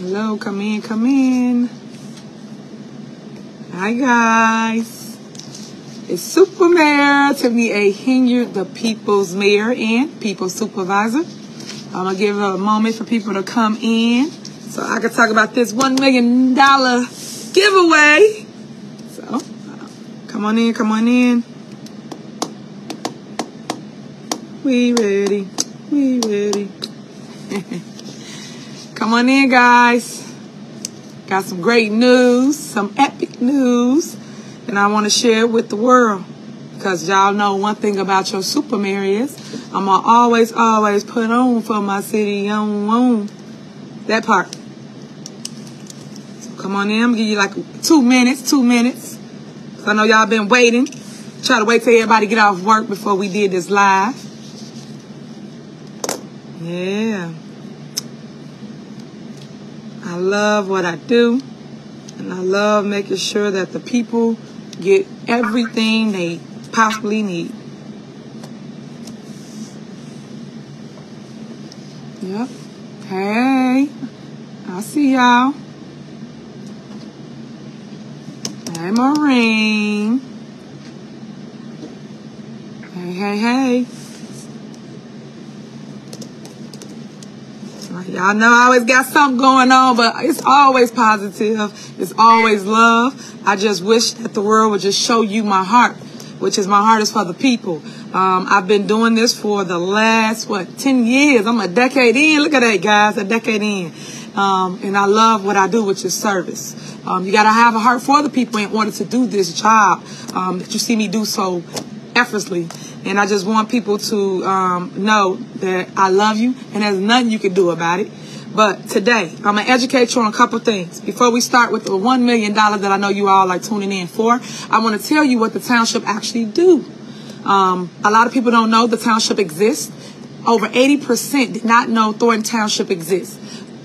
Hello, come in, come in. Hi, guys. It's Super Mayor Tiffany A. Henyard, the People's Mayor and People's Supervisor. I'm going to give a moment for people to come in so I can talk about this $1 million giveaway. So, uh, come on in, come on in. We ready, we ready. come on in, guys. Got some great news, some epic news, and I want to share it with the world. Because y'all know one thing about your super is I'm going to always, always put on for my city. On, on. That part. So come on in. I'm going to give you like two minutes, two minutes. Cause I know y'all been waiting. Try to wait till everybody get off work before we did this live. Yeah. I love what I do. And I love making sure that the people get everything they possibly need. Yep. Hey. I see y'all. Hey, Maureen. Hey, hey, hey. Y'all know I always got something going on, but it's always positive. It's always love. I just wish that the world would just show you my heart, which is my heart is for the people. Um, I've been doing this for the last, what, 10 years. I'm a decade in. Look at that, guys, a decade in. Um, and I love what I do, which is service. Um, you got to have a heart for the people in order to do this job um, that you see me do so effortlessly. And I just want people to um, know that I love you and there's nothing you can do about it. But today, I'm going to educate you on a couple things. Before we start with the $1 million that I know you all are tuning in for, I want to tell you what the township actually do. Um, a lot of people don't know the township exists. Over 80% did not know Thornton Township exists.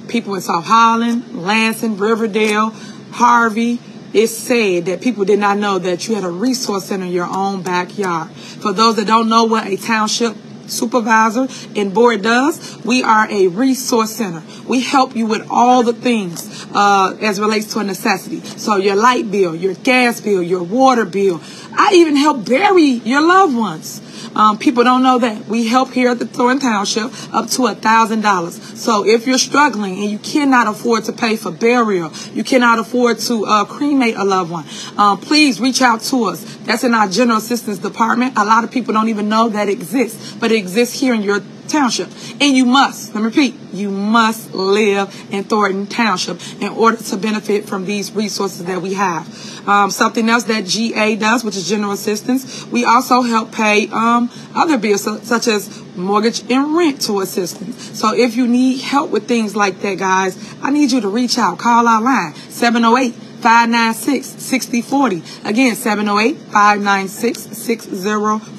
People in South Holland, Lansing, Riverdale, Harvey, it's said that people did not know that you had a resource center in your own backyard. For those that don't know what a township supervisor and board does, we are a resource center. We help you with all the things uh, as relates to a necessity. So your light bill, your gas bill, your water bill. I even help bury your loved ones. Um, people don't know that we help here at the Thornton Township up to a thousand dollars. So if you're struggling and you cannot afford to pay for burial, you cannot afford to uh, cremate a loved one, um, please reach out to us. That's in our general assistance department. A lot of people don't even know that exists, but it exists here in your Township. And you must, let me repeat, you must live in Thornton Township in order to benefit from these resources that we have. Um, something else that GA does, which is general assistance, we also help pay um, other bills such as mortgage and rent to assistance. So if you need help with things like that, guys, I need you to reach out. Call our line, 708 596 6040. Again, 708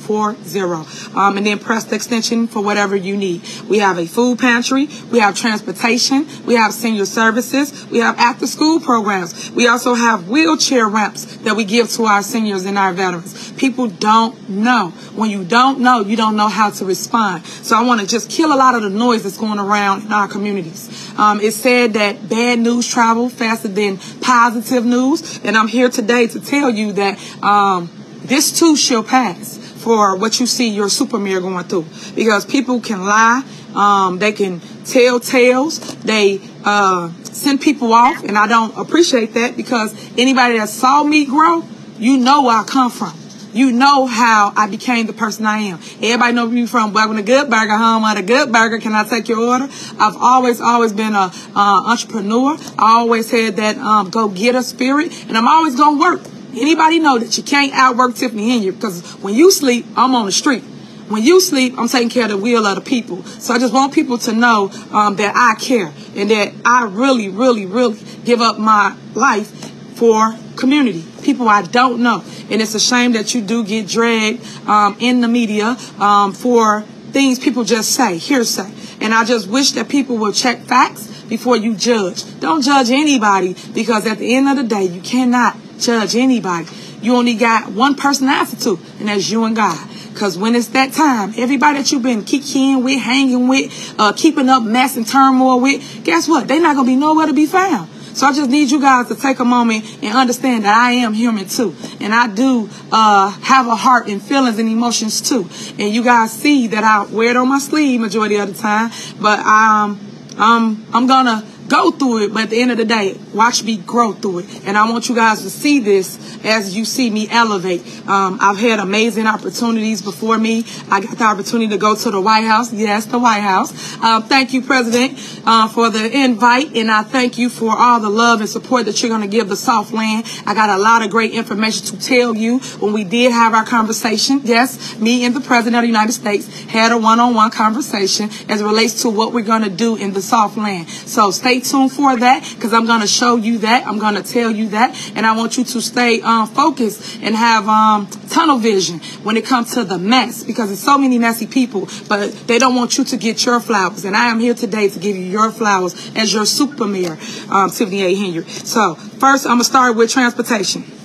596 6040. Um, and then press the extension for whatever you need. We have a food pantry. We have transportation. We have senior services. We have after school programs. We also have wheelchair ramps that we give to our seniors and our veterans. People don't know. When you don't know, you don't know how to respond. So I want to just kill a lot of the noise that's going around in our communities. Um, it's said that bad news travel faster than positive positive news, and I'm here today to tell you that um, this too shall pass for what you see your super mayor going through. Because people can lie, um, they can tell tales, they uh, send people off, and I don't appreciate that because anybody that saw me grow, you know where I come from you know how I became the person I am. Everybody know me from Welcome to Good Burger, home of the Good Burger. Can I take your order? I've always, always been a uh, entrepreneur. I always had that um, go-getter spirit, and I'm always gonna work. Anybody know that you can't outwork Tiffany Henyard because when you sleep, I'm on the street. When you sleep, I'm taking care of the will of the people. So I just want people to know um, that I care and that I really, really, really give up my life for community, people I don't know. And it's a shame that you do get dragged um, in the media um, for things people just say, hearsay. And I just wish that people will check facts before you judge. Don't judge anybody because at the end of the day, you cannot judge anybody. You only got one person to answer to, and that's you and God. Because when it's that time, everybody that you've been kicking with, hanging with, uh, keeping up mess and turmoil with, guess what? They're not going to be nowhere to be found. So I just need you guys to take a moment and understand that I am human too. And I do uh, have a heart and feelings and emotions too. And you guys see that I wear it on my sleeve majority of the time. But um, um, I'm going to go through it, but at the end of the day, watch me grow through it. And I want you guys to see this as you see me elevate. Um, I've had amazing opportunities before me. I got the opportunity to go to the White House. Yes, the White House. Um, thank you, President, uh, for the invite. And I thank you for all the love and support that you're going to give the Southland. I got a lot of great information to tell you when we did have our conversation. Yes, me and the President of the United States had a one-on-one conversation as it relates to what we're going to do in the Southland. So stay tuned for that because I'm going to show you that. I'm going to tell you that. And I want you to stay um, focused and have um, tunnel vision when it comes to the mess because there's so many messy people, but they don't want you to get your flowers. And I am here today to give you your flowers as your super mayor, um, Tiffany A. Henyard. So first, I'm going to start with transportation.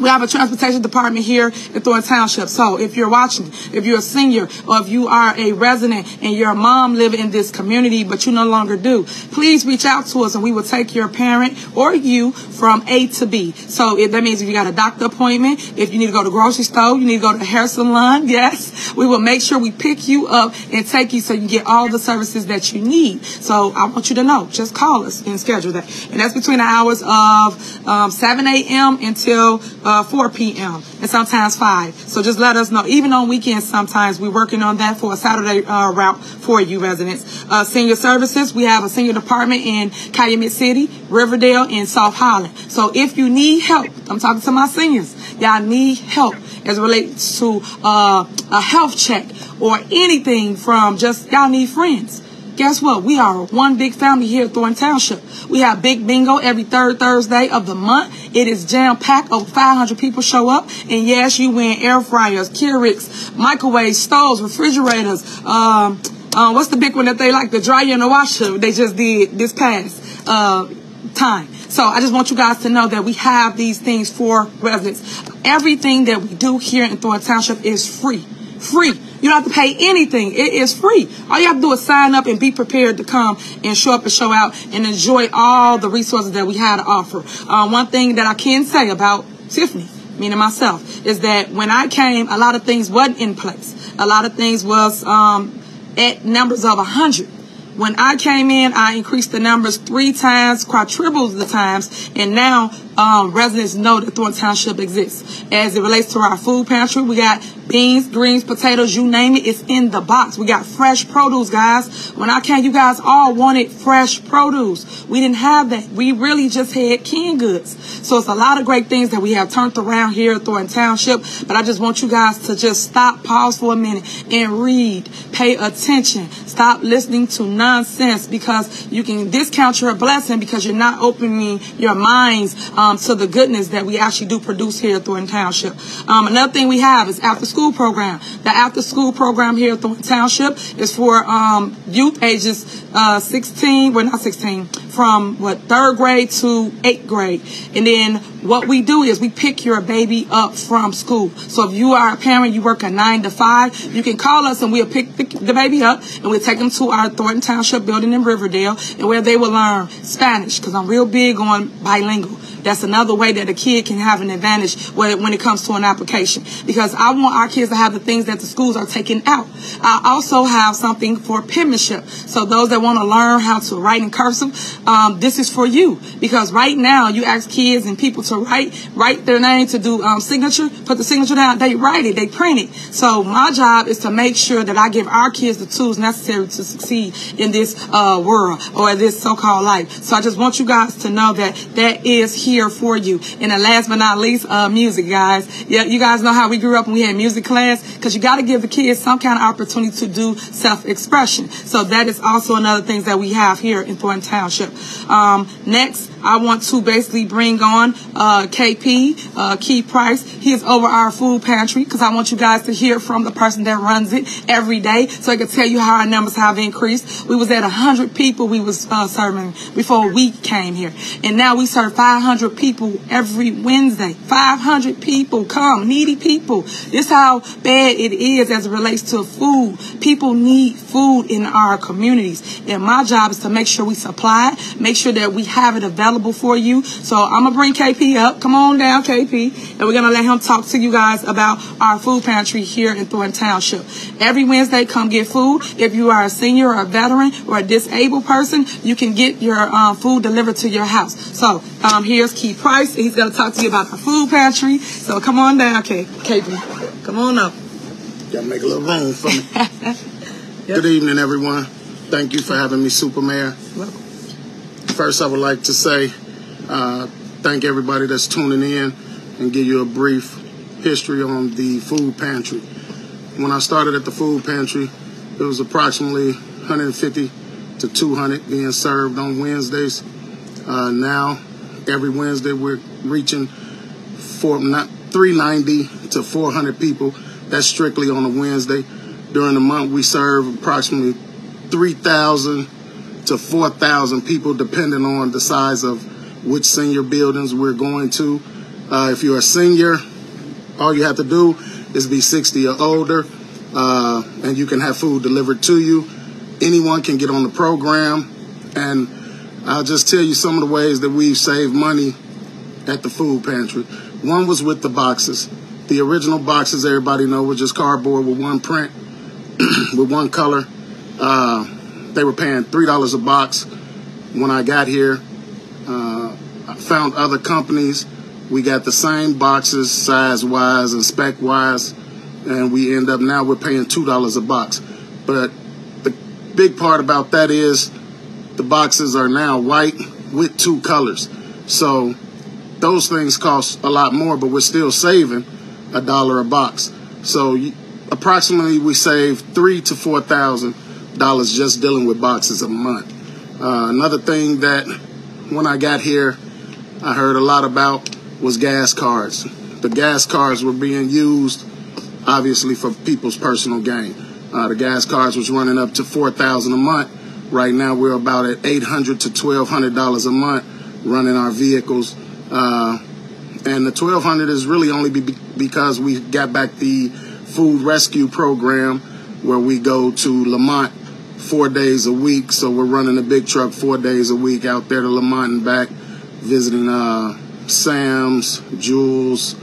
We have a transportation department here in Thornton Township. So if you're watching, if you're a senior or if you are a resident and your mom live in this community but you no longer do, please reach out to us and we will take your parent or you from A to B. So if that means if you got a doctor appointment, if you need to go to grocery store, you need to go to hair salon, yes, we will make sure we pick you up and take you so you get all the services that you need. So I want you to know, just call us and schedule that. And that's between the hours of um, 7 a.m. until uh, 4 p.m. and sometimes 5. So just let us know. Even on weekends, sometimes we're working on that for a Saturday uh, route for you residents. Uh, senior services, we have a senior department in Calumet City, Riverdale, and South Holland. So if you need help, I'm talking to my seniors, y'all need help as it relates to uh, a health check or anything from just y'all need friends. Guess what? We are one big family here at Thornton Township. We have big bingo every third Thursday of the month. It is jam packed. Over 500 people show up. And yes, you win air fryers, Keurigs, microwaves, stoves, refrigerators. Um, uh, what's the big one that they like? The dryer and the washer. They just did this past uh, time. So I just want you guys to know that we have these things for residents. Everything that we do here in Thornton Township is free. Free. You don't have to pay anything. It is free. All you have to do is sign up and be prepared to come and show up and show out and enjoy all the resources that we have to offer. Uh, one thing that I can say about Tiffany, meaning myself, is that when I came, a lot of things wasn't in place. A lot of things was um, at numbers of 100. When I came in, I increased the numbers three times, quadrupled the times, and now um, residents know that Thornton Township exists. As it relates to our food pantry, we got beans, greens, potatoes, you name it, it's in the box. We got fresh produce, guys. When I came, you guys all wanted fresh produce. We didn't have that. We really just had canned goods. So it's a lot of great things that we have turned around here at Thornton Township. But I just want you guys to just stop, pause for a minute, and read. Pay attention. Stop listening to nonsense because you can discount your blessing because you're not opening your minds um, to the goodness that we actually do produce here at Thornton Township. Um, another thing we have is after school program. The after school program here at Thornton Township is for um, youth ages uh, 16, well not 16, from what third grade to eighth grade. And then what we do is we pick your baby up from school. So if you are a parent, you work a nine to five, you can call us and we'll pick the, the baby up and we'll take them to our Thornton Township building in Riverdale and where they will learn Spanish because I'm real big on bilingual. That's another way that a kid can have an advantage when it comes to an application. Because I want our kids to have the things that the schools are taking out. I also have something for penmanship. So those that want to learn how to write in cursive, um, this is for you. Because right now, you ask kids and people to write, write their name to do um, signature, put the signature down, they write it, they print it. So my job is to make sure that I give our kids the tools necessary to succeed in this uh, world or this so-called life. So I just want you guys to know that that is here here for you. And then last but not least, uh, music, guys. Yeah, you guys know how we grew up and we had music class because you got to give the kids some kind of opportunity to do self-expression. So that is also another thing that we have here in Thornton Township. Um, next, I want to basically bring on uh, KP, uh, Keith Price. He is over our food pantry because I want you guys to hear from the person that runs it every day so I can tell you how our numbers have increased. We was at 100 people we was uh, serving before we came here. And now we serve 500 people every Wednesday. 500 people come, needy people. This how bad it is as it relates to food. People need food in our communities. And my job is to make sure we supply it, make sure that we have it available for you. So I'm going to bring KP up. Come on down, KP. And we're going to let him talk to you guys about our food pantry here in Thornton Township. Every Wednesday, come get food. If you are a senior or a veteran or a disabled person, you can get your um, food delivered to your house. So um, here's Keith Price. He's going to talk to you about the food pantry. So come on down, K- KP. Come on up. Gotta make a little room for me. yep. Good evening, everyone. Thank you for having me, Super Mayor. Welcome. First, I would like to say uh, thank everybody that's tuning in and give you a brief history on the food pantry. When I started at the food pantry, it was approximately 150 to 200 being served on Wednesdays. Uh, now, every Wednesday, we're reaching four, not 390 to 400 people that's strictly on a Wednesday. During the month, we serve approximately 3,000 to 4,000 people, depending on the size of which senior buildings we're going to. Uh, if you're a senior, all you have to do is be 60 or older, uh, and you can have food delivered to you. Anyone can get on the program, and I'll just tell you some of the ways that we've saved money at the food pantry. One was with the boxes. The original boxes, everybody know, were just cardboard with one print, with one color. Uh, they were paying three dollars a box. When I got here, uh, I found other companies. We got the same boxes, size wise and spec wise, and we end up now we're paying two dollars a box. But the big part about that is the boxes are now white with two colors. So those things cost a lot more, but we're still saving a dollar a box. So approximately we save three to four thousand dollars just dealing with boxes a month. Uh, another thing that when I got here, I heard a lot about was gas cards. The gas cards were being used obviously for people's personal gain. Uh, the gas cards was running up to four thousand a month. Right now we're about at eight hundred to twelve hundred dollars a month running our vehicles. Uh, and the 1200 is really only be because we got back the food rescue program where we go to Lemont four days a week. So we're running a big truck four days a week out there to Lemont and back, visiting uh, Sam's, Jewel's,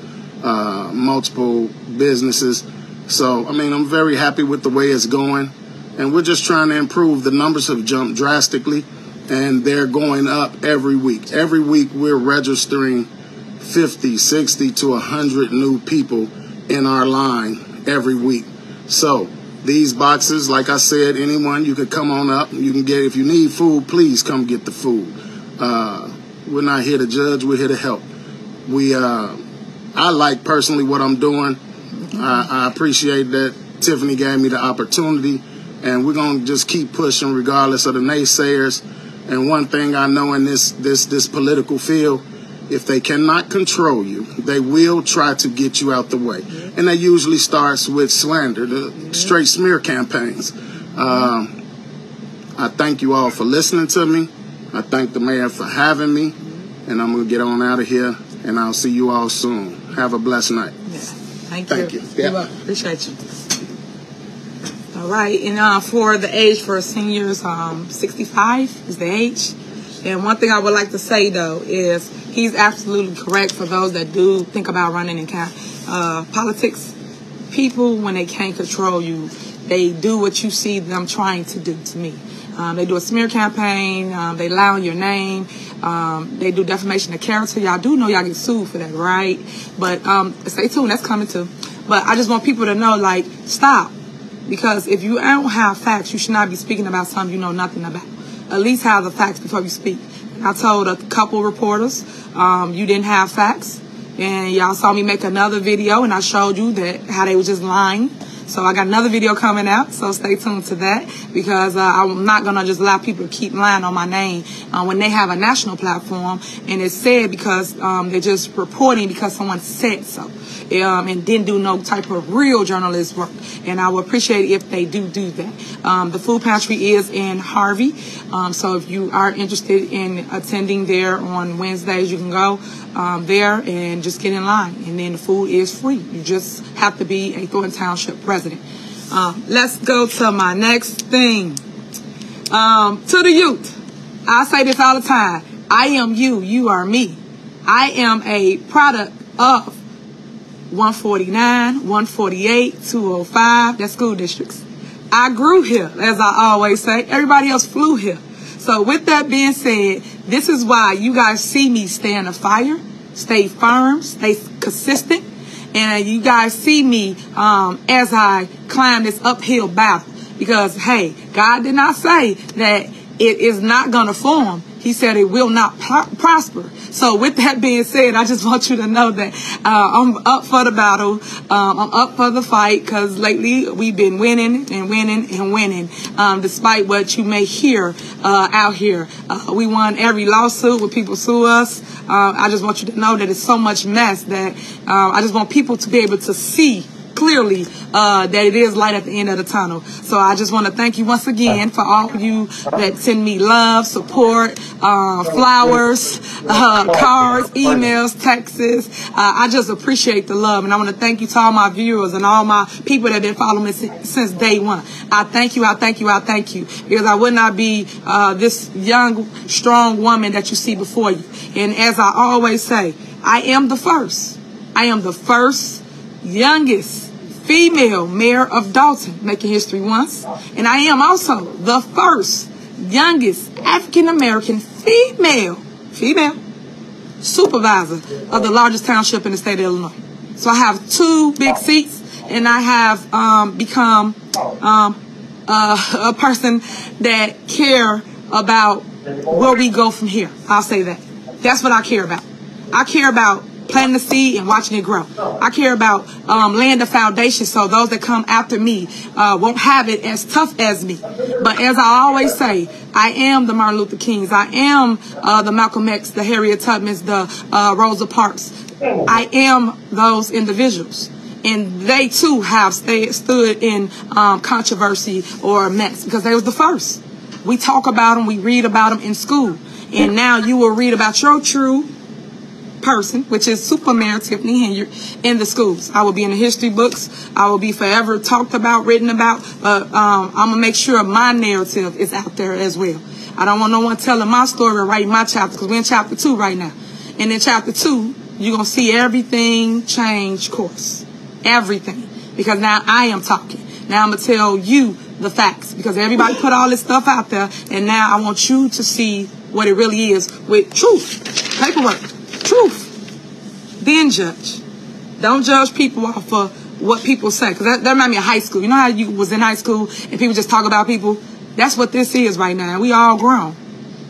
uh, multiple businesses. So, I mean, I'm very happy with the way it's going. And we're just trying to improve. The numbers have jumped drastically, and they're going up every week. Every week, we're registering 50, 60 to 100 new people in our line every week. So these boxes, like I said, anyone, you can come on up. You can get, if you need food, please come get the food. Uh, we're not here to judge, we're here to help. We, uh, I like personally what I'm doing. I, I appreciate that Tiffany gave me the opportunity, and we're gonna just keep pushing regardless of the naysayers. And one thing I know in this this this political field if they cannot control you, they will try to get you out the way. And that usually starts with slander, the straight smear campaigns. Um, I thank you all for listening to me. I thank the mayor for having me. And I'm going to get on out of here, and I'll see you all soon. Have a blessed night. Yeah. Thank, thank you. you. Yeah. Appreciate you. All right, and uh, for the age for seniors, um, 65 is the age. And one thing I would like to say though is he's absolutely correct for those that do think about running in uh, politics. People, when they can't control you, they do what you see them trying to do to me. Um, they do a smear campaign. Um, they lie on your name. Um, they do defamation of character. Y'all do know y'all get sued for that, right? But um, stay tuned. That's coming too. But I just want people to know, like, stop. Because if you don't have facts, you should not be speaking about something you know nothing about at least have the facts before you speak. I told a couple reporters, um, you didn't have facts. And y'all saw me make another video and I showed you that how they were just lying. So I got another video coming out, so stay tuned to that because uh, I'm not gonna just allow people to keep lying on my name uh, when they have a national platform and it's said because um, they're just reporting because someone said so um, and didn't do no type of real journalist work. And I would appreciate if they do do that. Um, the food pantry is in Harvey, um, so if you are interested in attending there on Wednesdays, you can go um, there and just get in line. And then the food is free. You just have to be a Thornton Township resident. Um, let's go to my next thing. Um, to the youth, I say this all the time. I am you, you are me. I am a product of 149, 148, 205, that's school districts. I grew here, as I always say. Everybody else flew here. So with that being said, this is why you guys see me stay in the fire, stay firm, stay consistent, and you guys see me um, as I climb this uphill battle. Because, hey, God did not say that it is not going to form. He said it will not prosper. So with that being said, I just want you to know that uh, I'm up for the battle. Um, I'm up for the fight because lately we've been winning and winning and winning, um, despite what you may hear uh, out here. Uh, we won every lawsuit when people sue us. Uh, I just want you to know that it's so much mess that uh, I just want people to be able to see clearly uh, that it is light at the end of the tunnel. So I just want to thank you once again for all of you that send me love, support, uh, flowers, uh, cards, emails, texts. Uh, I just appreciate the love. And I want to thank you to all my viewers and all my people that have been following me since day one. I thank you, I thank you, I thank you. Because I would not be uh, this young, strong woman that you see before you. And as I always say, I am the first. I am the first, youngest, female mayor of Dolton, making history once. And I am also the first youngest African American female, female supervisor of the largest township in the state of Illinois. So I have two big seats and I have um, become um, uh, a person that care about where we go from here. I'll say that. That's what I care about. I care about planting the seed and watching it grow. I care about um, laying the foundation so those that come after me uh, won't have it as tough as me. But as I always say, I am the Martin Luther Kings. I am uh, the Malcolm X, the Harriet Tubmans, the uh, Rosa Parks. I am those individuals. And they too have stood in um, controversy or mess because they was the first. We talk about them, we read about them in school. And now you will read about your true person, which is Super Mayor Tiffany Henyard, in the schools. I will be in the history books. I will be forever talked about, written about. But um, I'm gonna make sure my narrative is out there as well. I don't want no one telling my story or writing my chapter because we're in chapter two right now. And in chapter two, you're gonna see everything change course, everything, because now I am talking. Now I'm gonna tell you the facts because everybody put all this stuff out there, and now I want you to see what it really is with truth, paperwork truth, then judge. Don't judge people off of what people say. Because that, that reminds me of high school. You know how you was in high school and people just talk about people? That's what this is right now. We all grown.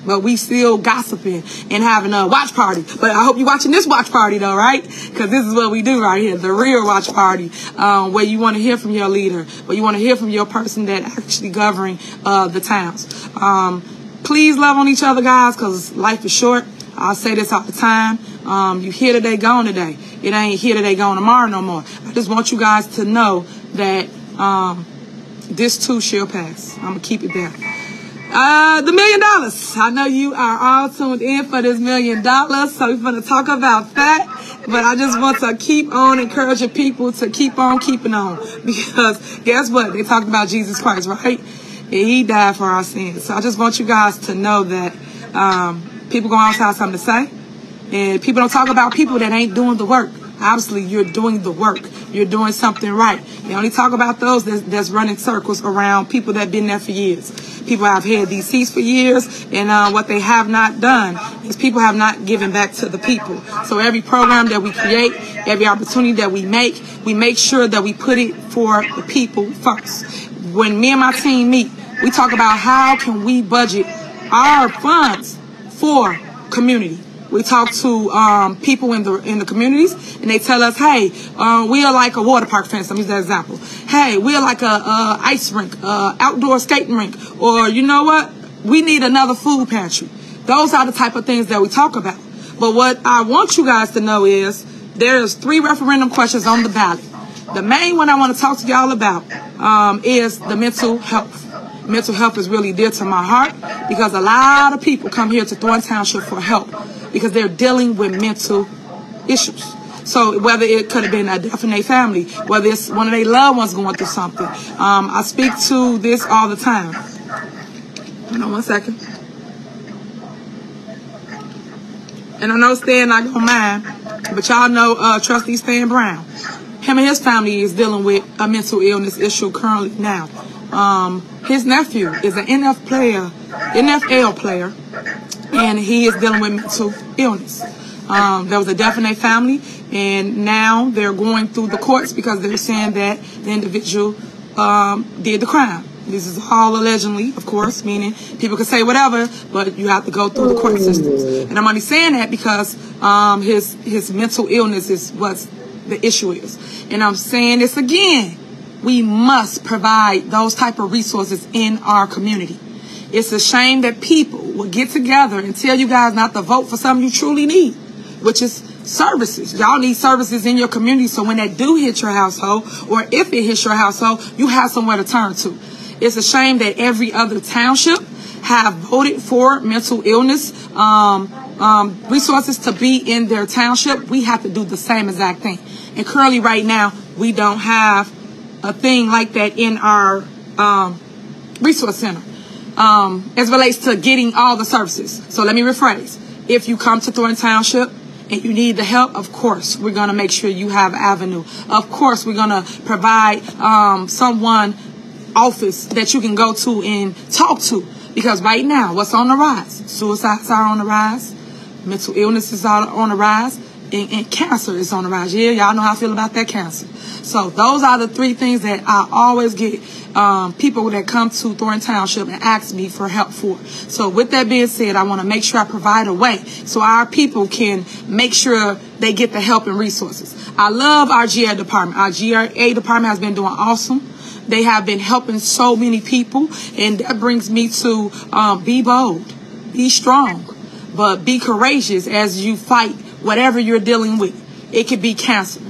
But we still gossiping and having a watch party. But I hope you're watching this watch party though, right? Because this is what we do right here, the real watch party, um, where you want to hear from your leader, where you want to hear from your person that actually governing uh, the towns. Um, please love on each other, guys, because life is short. I say this all the time. Um, you here today, gone today. It ain't here today, gone tomorrow no more. I just want you guys to know that um, this too shall pass. I'm gonna keep it there. Uh, the million dollars. I know you are all tuned in for this million dollars, so we're gonna talk about that. But I just want to keep on encouraging people to keep on keeping on because guess what? They talked about Jesus Christ, right? And he died for our sins. So I just want you guys to know that um, People go outside something to say. And people don't talk about people that ain't doing the work. Obviously, you're doing the work. You're doing something right. They only talk about those that's, that's running circles around people that have been there for years. People have had these seats for years, and uh, what they have not done is people have not given back to the people. So every program that we create, every opportunity that we make, we make sure that we put it for the people first. When me and my team meet, we talk about how can we budget our funds for community. We talk to um, people in the in the communities, and they tell us, "Hey, uh, we are like a water park fence." Me use that example. Hey, we are like a, a ice rink, a outdoor skating rink, or you know what? We need another food pantry. Those are the type of things that we talk about. But what I want you guys to know is there's three referendum questions on the ballot. The main one I want to talk to y'all about um, is the mental health. Mental health is really dear to my heart because a lot of people come here to Thorn Township for help because they're dealing with mental issues. So whether it could have been a death in their family, whether it's one of their loved ones going through something. Um, I speak to this all the time. Hold on one second. And I know Stan not gonna mind, but y'all know uh, Trustee Stan Brown. Him and his family is dealing with a mental illness issue currently now. Um, his nephew is an NF player, NFL player, and he is dealing with mental illness. Um, there was a their family, and now they're going through the courts because they're saying that the individual um, did the crime. This is all allegedly, of course, meaning people can say whatever, but you have to go through the court systems. And I'm only saying that because um, his his mental illness is what the issue is. And I'm saying this again. We must provide those type of resources in our community. It's a shame that people will get together and tell you guys not to vote for something you truly need, which is services. Y'all need services in your community so when that do hit your household or if it hits your household, you have somewhere to turn to. It's a shame that every other township have voted for mental illness um, um, resources to be in their township. We have to do the same exact thing. And currently, right now, we don't have a thing like that in our um, resource center um, as relates to getting all the services. So let me rephrase. If you come to Thorn Township and you need the help, of course, we're going to make sure you have avenue. Of course, we're going to provide um, someone office that you can go to and talk to. Because right now, what's on the rise? Suicides are on the rise. Mental illnesses are on the rise. And, and cancer is on the rise. Yeah, y'all know how I feel about that cancer. So those are the three things that I always get um, people that come to Thorn Township and ask me for help for. So with that being said, I want to make sure I provide a way so our people can make sure they get the help and resources. I love our GA department. Our GA department has been doing awesome. They have been helping so many people, and that brings me to um, be bold, be strong, but be courageous as you fight whatever you're dealing with. It could be cancer.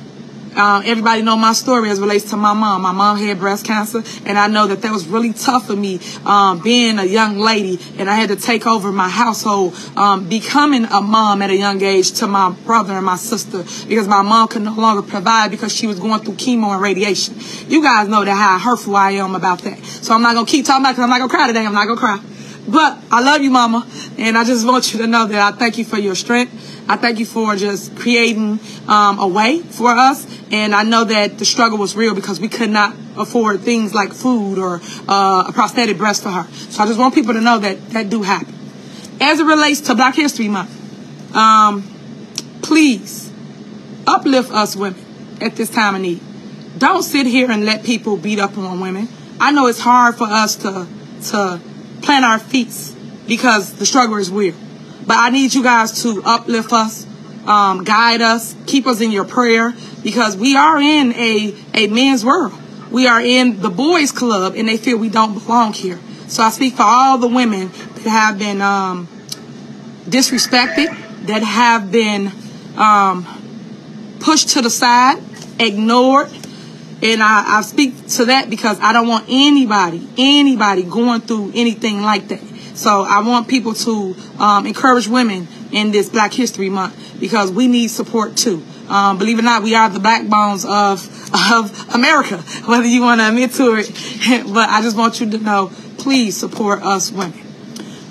Um, everybody know my story as relates to my mom. My mom had breast cancer, and I know that that was really tough for me um, being a young lady, and I had to take over my household, um, becoming a mom at a young age to my brother and my sister because my mom could no longer provide because she was going through chemo and radiation. You guys know that how hurtful I am about that. So I'm not gonna keep talking about because I'm not gonna cry today. I'm not gonna cry. But I love you, Mama, and I just want you to know that I thank you for your strength. I thank you for just creating um, a way for us. And I know that the struggle was real because we could not afford things like food or uh, a prosthetic breast for her. So I just want people to know that that do happen. As it relates to Black History Month, um, please uplift us women at this time of need. Don't sit here and let people beat up on women. I know it's hard for us to to plant our feet because the struggle is real. But I need you guys to uplift us, um, guide us, keep us in your prayer because we are in a, a men's world. We are in the boys club and they feel we don't belong here. So I speak for all the women that have been um, disrespected, that have been um, pushed to the side, ignored. And I, I speak to that because I don't want anybody, anybody going through anything like that. So I want people to um, encourage women in this Black History Month because we need support too. Um, believe it or not, we are the backbones of of America, whether you want to admit to it. but I just want you to know, please support us women.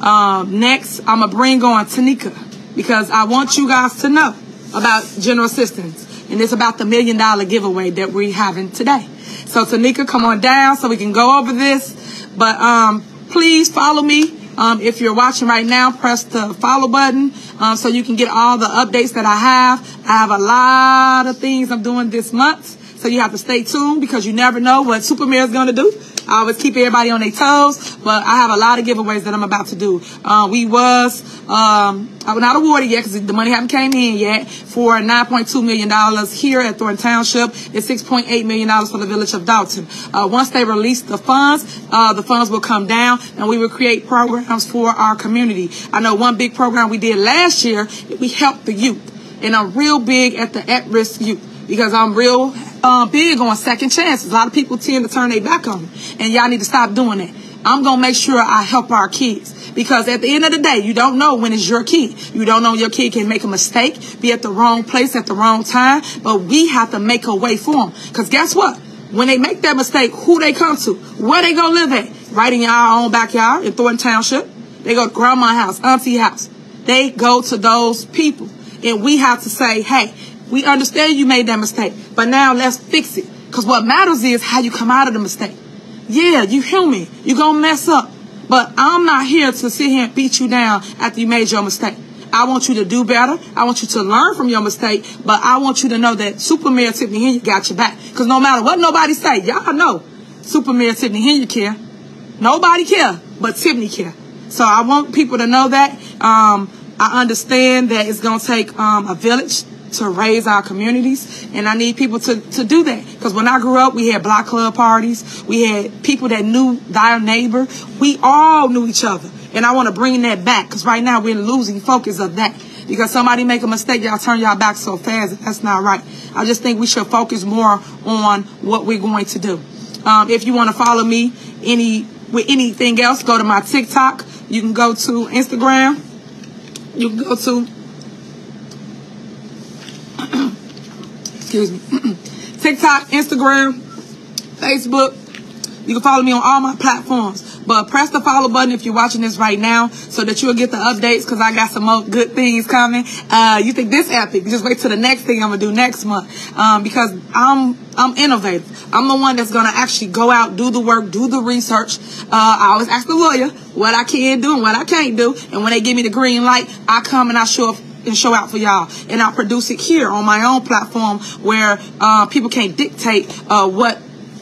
Um, next, I'm gonna bring on Tanika because I want you guys to know about general assistance, and it's about the million dollar giveaway that we're having today. So Tanika, come on down so we can go over this. But um, please follow me um, if you're watching right now, press the follow button um, so you can get all the updates that I have. I have a lot of things I'm doing this month. So you have to stay tuned because you never know what Super Mayor is going to do. I always keep everybody on their toes, but I have a lot of giveaways that I'm about to do. Uh, we was um, I was not awarded yet because the money haven't came in yet for 9.2 million dollars here at Thornton Township and 6.8 million dollars for the village of Dolton. Uh, once they release the funds, uh, the funds will come down and we will create programs for our community. I know one big program we did last year, we helped the youth, and I'm real big at the at-risk youth because I'm real uh, big on second chances. A lot of people tend to turn their back on me, and y'all need to stop doing that. I'm gonna make sure I help our kids because at the end of the day, you don't know when it's your kid. You don't know your kid can make a mistake, be at the wrong place at the wrong time, but we have to make a way for them. Because guess what? When they make that mistake, who they come to, where they gonna live at, right in our own backyard in Thornton Township. They go to grandma's house, auntie house. They go to those people, and we have to say, hey, we understand you made that mistake, but now let's fix it. Because what matters is how you come out of the mistake. Yeah, you human. You gonna mess up. But I'm not here to sit here and beat you down after you made your mistake. I want you to do better. I want you to learn from your mistake. But I want you to know that Super Mayor Tiffany Henyard got your back. Because no matter what nobody say, y'all know Super Mayor Tiffany Henyard care. Nobody care, but Tiffany care. So I want people to know that. Um, I understand that it's going to take um, a village to raise our communities. And I need people to, to do that. Because when I grew up, we had block club parties. We had people that knew their neighbor. We all knew each other. And I want to bring that back. Because right now we're losing focus of that. Because somebody make a mistake, y'all turn y'all back so fast. That's not right. I just think we should focus more on what we're going to do. Um, if you want to follow me any with anything else, go to my TikTok. You can go to Instagram. You can go to excuse me, TikTok, Instagram, Facebook. You can follow me on all my platforms. But press the follow button if you're watching this right now so that you'll get the updates because I got some more good things coming. Uh, you think this epic? Just wait till the next thing I'm gonna do next month. Um, because I'm I'm innovative. I'm the one that's gonna actually go out, do the work, do the research. Uh, I always ask the lawyer what I can do and what I can't do, and when they give me the green light, I come and I show up and show out for y'all. And I'll produce it here on my own platform where uh, people can't dictate uh, what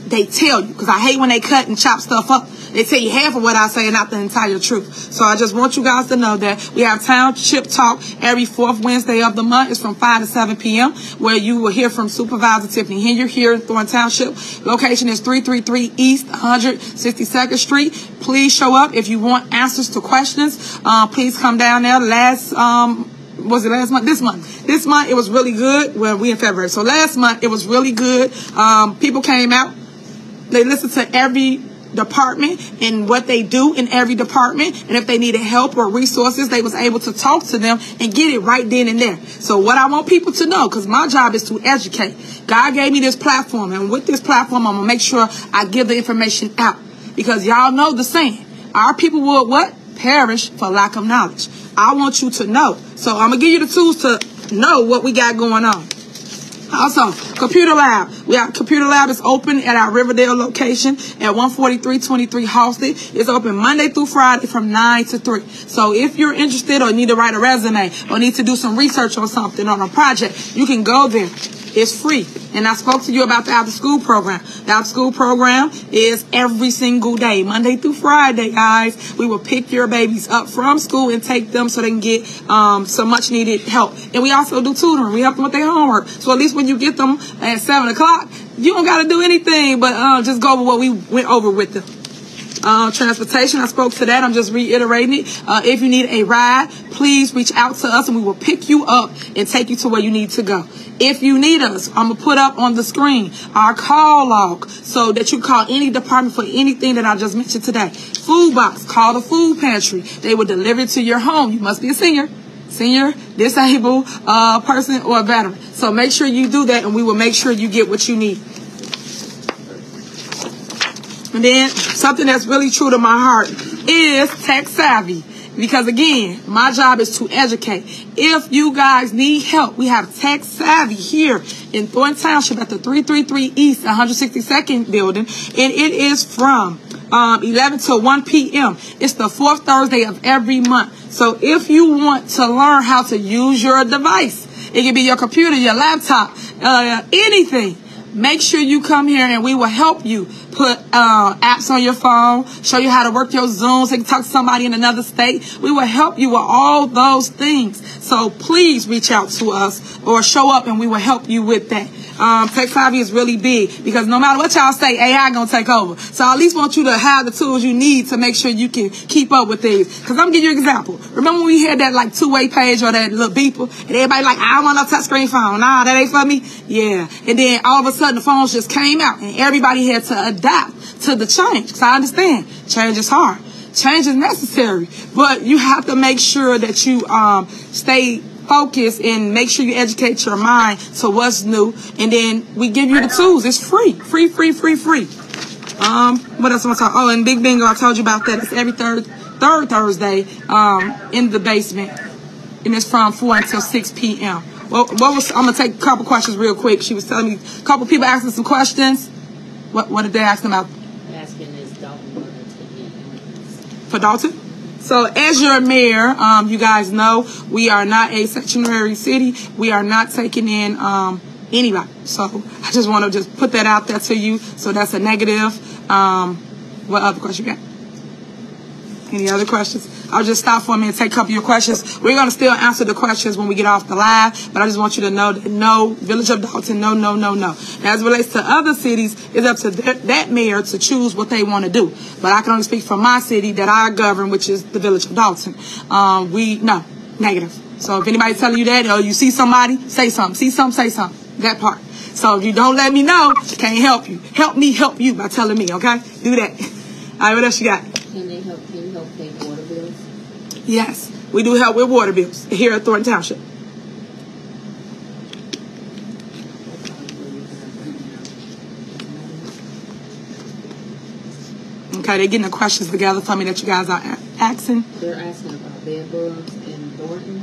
they tell you. Because I hate when they cut and chop stuff up. They tell you half of what I say and not the entire truth. So I just want you guys to know that we have Township Talk every fourth Wednesday of the month. It's from 5 to 7 p.m. where you will hear from Supervisor Tiffany Henyard here in Thornton Township. Location is 333 East 162nd Street. Please show up if you want answers to questions. Uh, please come down there. Last um, was it last month? This month. This month it was really good. Well, we in February. So last month it was really good. Um, people came out. They listened to every department and what they do in every department. And if they needed help or resources, they was able to talk to them and get it right then and there. So what I want people to know, because my job is to educate. God gave me this platform. And with this platform, I'm to make sure I give the information out. Because y'all know the saying. Our people will what? Perish for lack of knowledge. I want you to know. So I'm going to give you the tools to know what we got going on. Also, computer lab. We have computer lab is open at our Riverdale location at 14323 Halsted. It's open Monday through Friday from 9 to 3. So if you're interested or need to write a resume or need to do some research on something on a project, you can go there. It's free. And I spoke to you about the after school program. The after school program is every single day, Monday through Friday, guys. We will pick your babies up from school and take them so they can get um, some much needed help. And we also do tutoring. We help them with their homework. So at least when you get them at 7 o'clock, you don't got to do anything but uh, just go over what we went over with them. Uh, transportation, I spoke to that. I'm just reiterating it. Uh, if you need a ride, please reach out to us and we will pick you up and take you to where you need to go. If you need us, I'm going to put up on the screen our call log so that you call any department for anything that I just mentioned today. Food box, call the food pantry. They will deliver it to your home. You must be a senior senior, disabled uh, person, or a veteran. So make sure you do that, and we will make sure you get what you need. And then something that's really true to my heart is tech savvy. Because again, my job is to educate. If you guys need help, we have Tech Savvy here in Thornton Township at the 333 East 162nd building. And it is from um, 11 to 1 p.m. It's the fourth Thursday of every month. So if you want to learn how to use your device, it can be your computer, your laptop, uh, anything. Make sure you come here and we will help you put uh, apps on your phone, show you how to work your Zoom so you can talk to somebody in another state. We will help you with all those things. So please reach out to us or show up and we will help you with that. Um, Tech Savvy is really big because no matter what y'all say, AI gonna take over. So I at least want you to have the tools you need to make sure you can keep up with things. Cause I'm gonna give you an example. Remember when we had that like two-way page or that little beeper and everybody like, I don't want no touchscreen phone. Nah, that ain't for me. Yeah. And then all of a sudden the phones just came out and everybody had to adapt to the change. Cause I understand change is hard. Change is necessary, but you have to make sure that you um, stay focused and make sure you educate your mind to what's new. And then we give you the tools. It's free, free, free, free, free. Um, what else am I talking? Oh, and Big Bingo, I told you about that. It's every third third Thursday um, in the basement, and it's from four until six p.m. Well, what was I'm gonna take a couple questions real quick. She was telling me a couple people asking some questions. What what did they ask him about? Asking is Dolton for Dolton. So as your mayor, um, you guys know we are not a sanctuary city. We are not taking in um, anybody. So I just want to just put that out there to you. So that's a negative. Um, what other question you got? Any other questions? I'll just stop for a minute, take a couple of your questions. We're going to still answer the questions when we get off the live, but I just want you to know that no, Village of Dolton, no, no, no, no. As it relates to other cities, it's up to that, that mayor to choose what they want to do. But I can only speak for my city that I govern, which is the Village of Dolton. Um, we, no, negative. So if anybody's telling you that, or you see somebody, say something. See something, say something. That part. So if you don't let me know, can't help you. Help me help you by telling me, okay? Do that. All right, what else you got? Can they help? Can you help pay? Yes, we do help with water bills here at Thornton Township. Okay, they're getting the questions together for me that you guys are asking. They're asking about bed bugs in Thornton.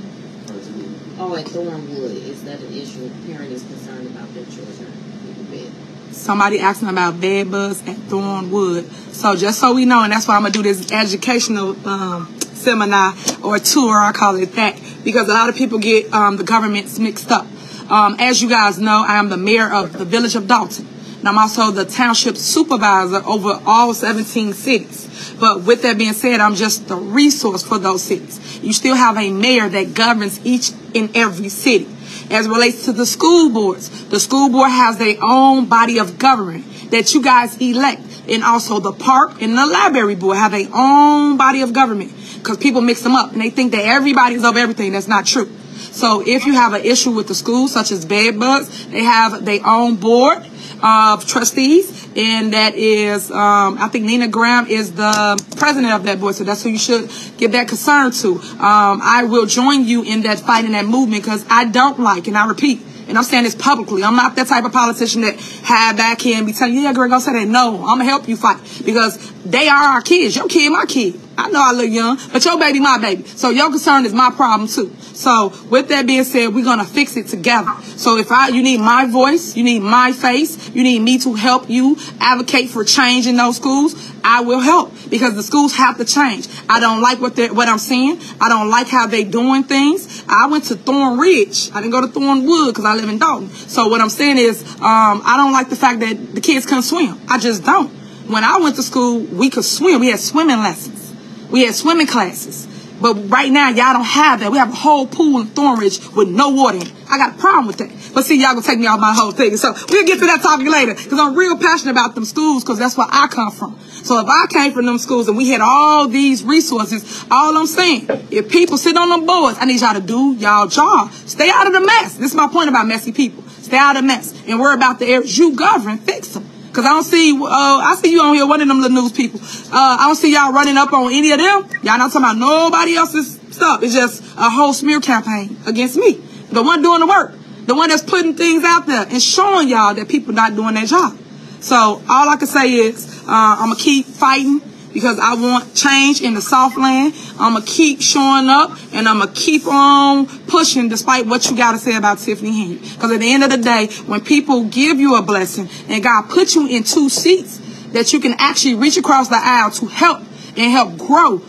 Oh, at Thornwood, is that an issue? A parent is concerned about their children in bed. Somebody asking about bed bugs at Thornwood. So just so we know, and that's why I'm gonna do this educational um, seminar or tour, I call it that, because a lot of people get um, the governments mixed up. Um, as you guys know, I am the mayor of the village of Dolton. And I'm also the township supervisor over all 17 cities. But with that being said, I'm just the resource for those cities. You still have a mayor that governs each and every city. As relates to the school boards, the school board has their own body of government that you guys elect. And also the park and the library board have their own body of government because people mix them up and they think that everybody's of everything. That's not true. So if you have an issue with the school, such as bed bugs, they have their own board of trustees, and that is, um, I think Nina Graham is the president of that board, so that's who you should give that concern to. Um, I will join you in that fight and that movement because I don't like, and I repeat, and I'm saying this publicly. I'm not that type of politician that have back here and be telling you, yeah, Greg, go say that. No, I'm gonna help you fight because they are our kids. Your kid, my kid. I know I look young, but your baby, my baby. So your concern is my problem too. So with that being said, we're gonna fix it together. So if I, you need my voice, you need my face, you need me to help you advocate for change in those schools. I will help because the schools have to change. I don't like what they're, what I'm seeing. I don't like how they're doing things. I went to Thornridge. I didn't go to Thornwood because I live in Dolton. So what I'm saying is, um, I don't like the fact that the kids can't swim. I just don't. When I went to school, we could swim. We had swimming lessons. We had swimming classes. But right now, y'all don't have that. We have a whole pool in Thornridge with no water in it. I got a problem with that. But see, y'all gonna take me off my whole thing. So we'll get to that topic later. Because I'm real passionate about them schools because that's where I come from. So if I came from them schools and we had all these resources, all I'm saying, if people sit on them boards, I need y'all to do y'all job. Stay out of the mess. This is my point about messy people. Stay out of the mess. And worry about the areas you govern, fix them. Cause I don't see, uh, I see you on here, one of them little news people. Uh, I don't see y'all running up on any of them. Y'all not talking about nobody else's stuff. It's just a whole smear campaign against me. The one doing the work. The one that's putting things out there and showing y'all that people not doing their job. So all I can say is, uh, I'm gonna keep fighting because I want change in the Southland. I'm gonna keep showing up and I'm gonna keep on pushing despite what you gotta say about Tiffany Henyard. Because at the end of the day, when people give you a blessing and God put you in two seats that you can actually reach across the aisle to help and help grow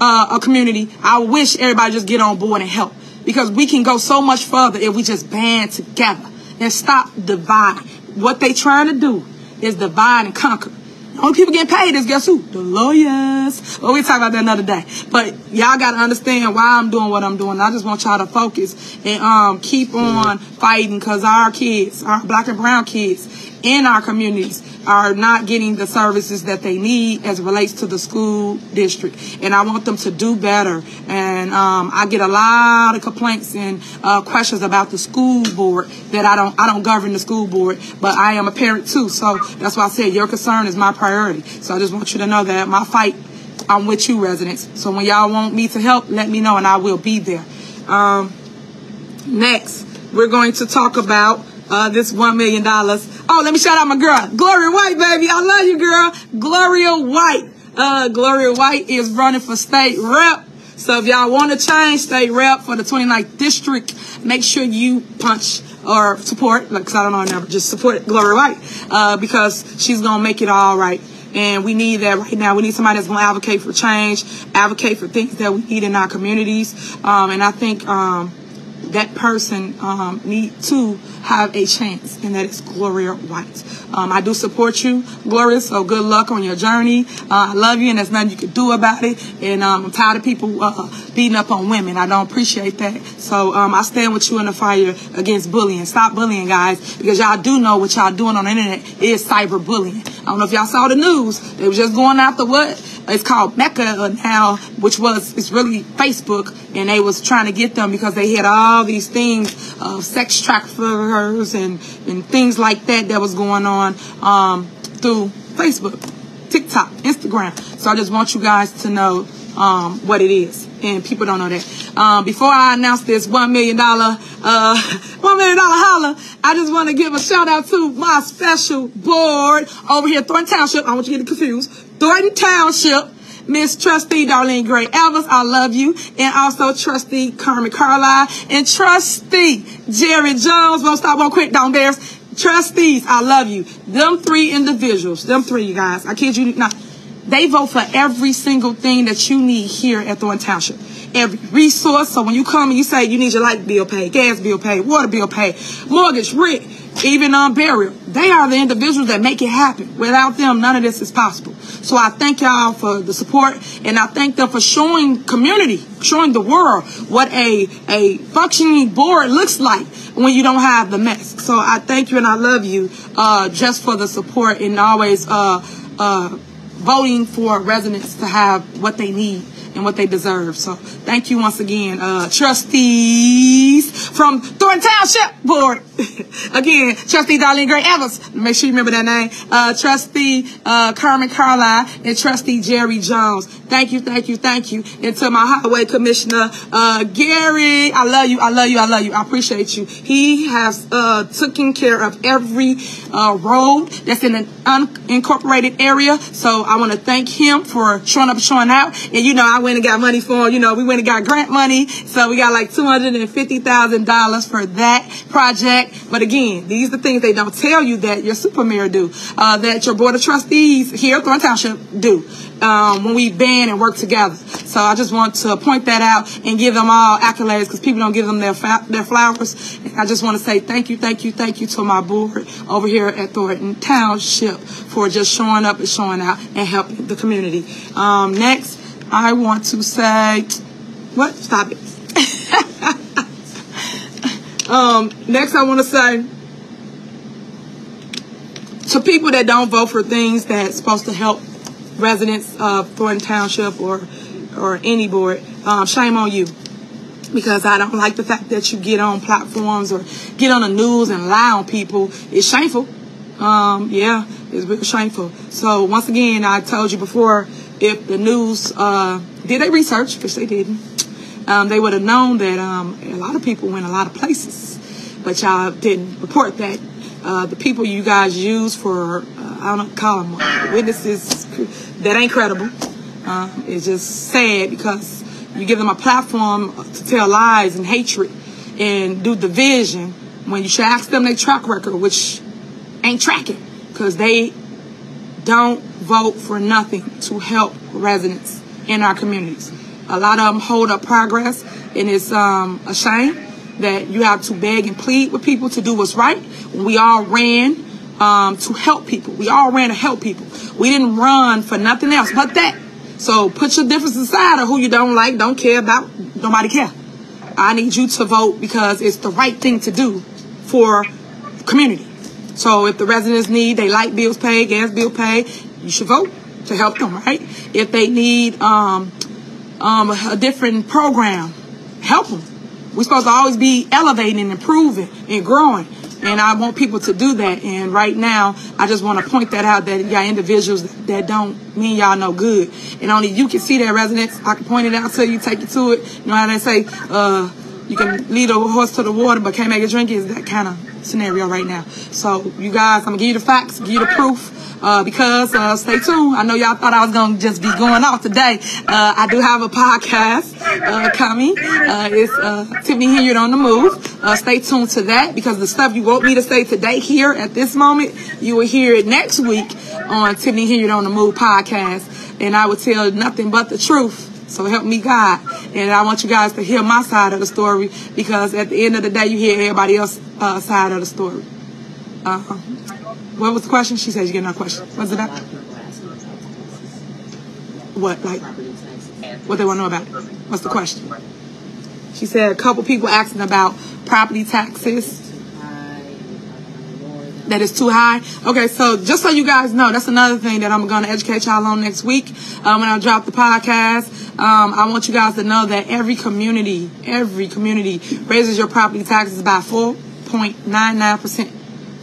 uh, a community, I wish everybody just get on board and help. Because we can go so much further if we just band together and stop dividing. What they trying to do is divide and conquer. Only people getting paid is guess who? The lawyers. Well, we talk about that another day. But y'all got to understand why I'm doing what I'm doing. I just want y'all to focus and um, keep on fighting because our kids, our black and brown kids in our communities are not getting the services that they need as relates to the school district. And I want them to do better. And um, I get a lot of complaints and uh, questions about the school board that I don't I don't govern the school board, but I am a parent too. So that's why I said your concern is my priority. So I just want you to know that my fight, I'm with you, residents. So when y'all want me to help, let me know and I will be there. Um, next, we're going to talk about uh, this $1 million. Oh, let me shout out my girl, Gloria White, baby. I love you, girl. Gloria White. Uh, Gloria White is running for state rep. So if y'all want to change state rep for the 29th district, make sure you punch or support, because I don't know her number, just support Gloria White, uh, because she's going to make it all right. And we need that right now. We need somebody that's going to advocate for change, advocate for things that we need in our communities. Um, and I think um, that person um, need to have a chance, and that is Gloria White. Um, I do support you, Gloria, so good luck on your journey. Uh, I love you, and there's nothing you can do about it. And um, I'm tired of people uh, beating up on women. I don't appreciate that. So um, I stand with you in the fire against bullying. Stop bullying, guys, because y'all do know what y'all doing on the internet is cyber bullying. I don't know if y'all saw the news. They were just going after what? It's called Meta now, which was, it's really Facebook, and they was trying to get them because they had all these things of sex and, and things like that that was going on um, through Facebook, TikTok, Instagram. So I just want you guys to know um, what it is. And people don't know that. Um, before I announce this $1 million, uh, $1 million holla, I just want to give a shout out to my special board over here Thornton Township. I want you to get confused. Thornton Township. Miss Trustee Darlene Gray Evans, I love you. And also Trustee Carmen Carlisle and Trustee Jerry Jones. Won't stop, won't quit, don't bears. Trustees, I love you. Them three individuals, them three, you guys, I kid you not, they vote for every single thing that you need here at Thornton Township. Every resource. So when you come and you say you need your light bill paid, gas bill paid, water bill paid, mortgage, rent, even on burial, they are the individuals that make it happen. Without them, none of this is possible. So I thank y'all for the support and I thank them for showing community, showing the world what a, a functioning board looks like when you don't have the mess. So I thank you and I love you uh, just for the support and always uh, uh, voting for residents to have what they need and what they deserve. So thank you once again, uh, trustees from Thornton Township Board. again, Trustee Darlene Gray Evans. Make sure you remember that name. Uh, Trustee uh, Carmen Carlisle and Trustee Jerry Jones. Thank you, thank you, thank you. And to my Highway Commissioner, uh, Gary, I love you, I love you, I love you. I appreciate you. He has uh, taken care of every uh, road that's in an unincorporated area. So I want to thank him for showing up showing out. And you know, I went and got money for him. You know, we went and got grant money. So we got like $250,000 for that project. But again, these are the things they don't tell you that your super mayor do, uh, that your board of trustees here at Thornton Township do um, when we band and work together. So I just want to point that out and give them all accolades because people don't give them their their flowers. I just want to say thank you, thank you, thank you to my board over here at Thornton Township for just showing up and showing out and helping the community. Um, next, I want to say, what? Stop it. um, next, I want to say to people that don't vote for things that's supposed to help residents of Thornton Township or or any board, um, shame on you. Because I don't like the fact that you get on platforms or get on the news and lie on people. It's shameful. Um, yeah, it's very shameful. So once again, I told you before, if the news uh, did a research, which they didn't, um, they would have known that um, a lot of people went a lot of places, but y'all didn't report that. Uh, the people you guys use for, uh, I don't know, call them witnesses, that ain't credible. Uh, it's just sad because you give them a platform to tell lies and hatred and do division when you should ask them their track record, which ain't tracking because they don't vote for nothing to help residents in our communities. A lot of them hold up progress, and it's um, a shame that you have to beg and plead with people to do what's right. We all ran um, to help people. We all ran to help people. We didn't run for nothing else but that. So put your differences aside of who you don't like, don't care about. Nobody care. I need you to vote because it's the right thing to do for community. So if the residents need, they like bills paid, gas bill paid, you should vote to help them, right? If they need um, um, a different program, help them. We're supposed to always be elevating and improving and growing. And I want people to do that. And right now, I just want to point that out that y'all individuals that don't mean y'all no good. And only you can see that residents. I can point it out to you, take you to it. You know how they say, uh, you can lead a horse to the water, but can't make it drink. Is that kind of scenario right now. So you guys, I'm gonna give you the facts, give you the proof. Uh, because uh, stay tuned. I know y'all thought I was gonna just be going off today. Uh, I do have a podcast uh, coming. Uh, it's uh, Tiffany Henyard on the move. stay tuned to that because the stuff you want me to say today here at this moment, you will hear it next week on Tiffany Henyard on the Move podcast, and I will tell nothing but the truth. So help me God. And I want you guys to hear my side of the story because at the end of the day, you hear everybody else's uh, side of the story. Uh, -huh. what was the question? She said you get another question. What's it that? What, like, what they want to know about? What's the question? She said a couple people asking about property taxes that is too high. Okay, so just so you guys know, that's another thing that I'm going to educate y'all on next week um, when I drop the podcast. Um, I want you guys to know that every community, every community raises your property taxes by 4.99%.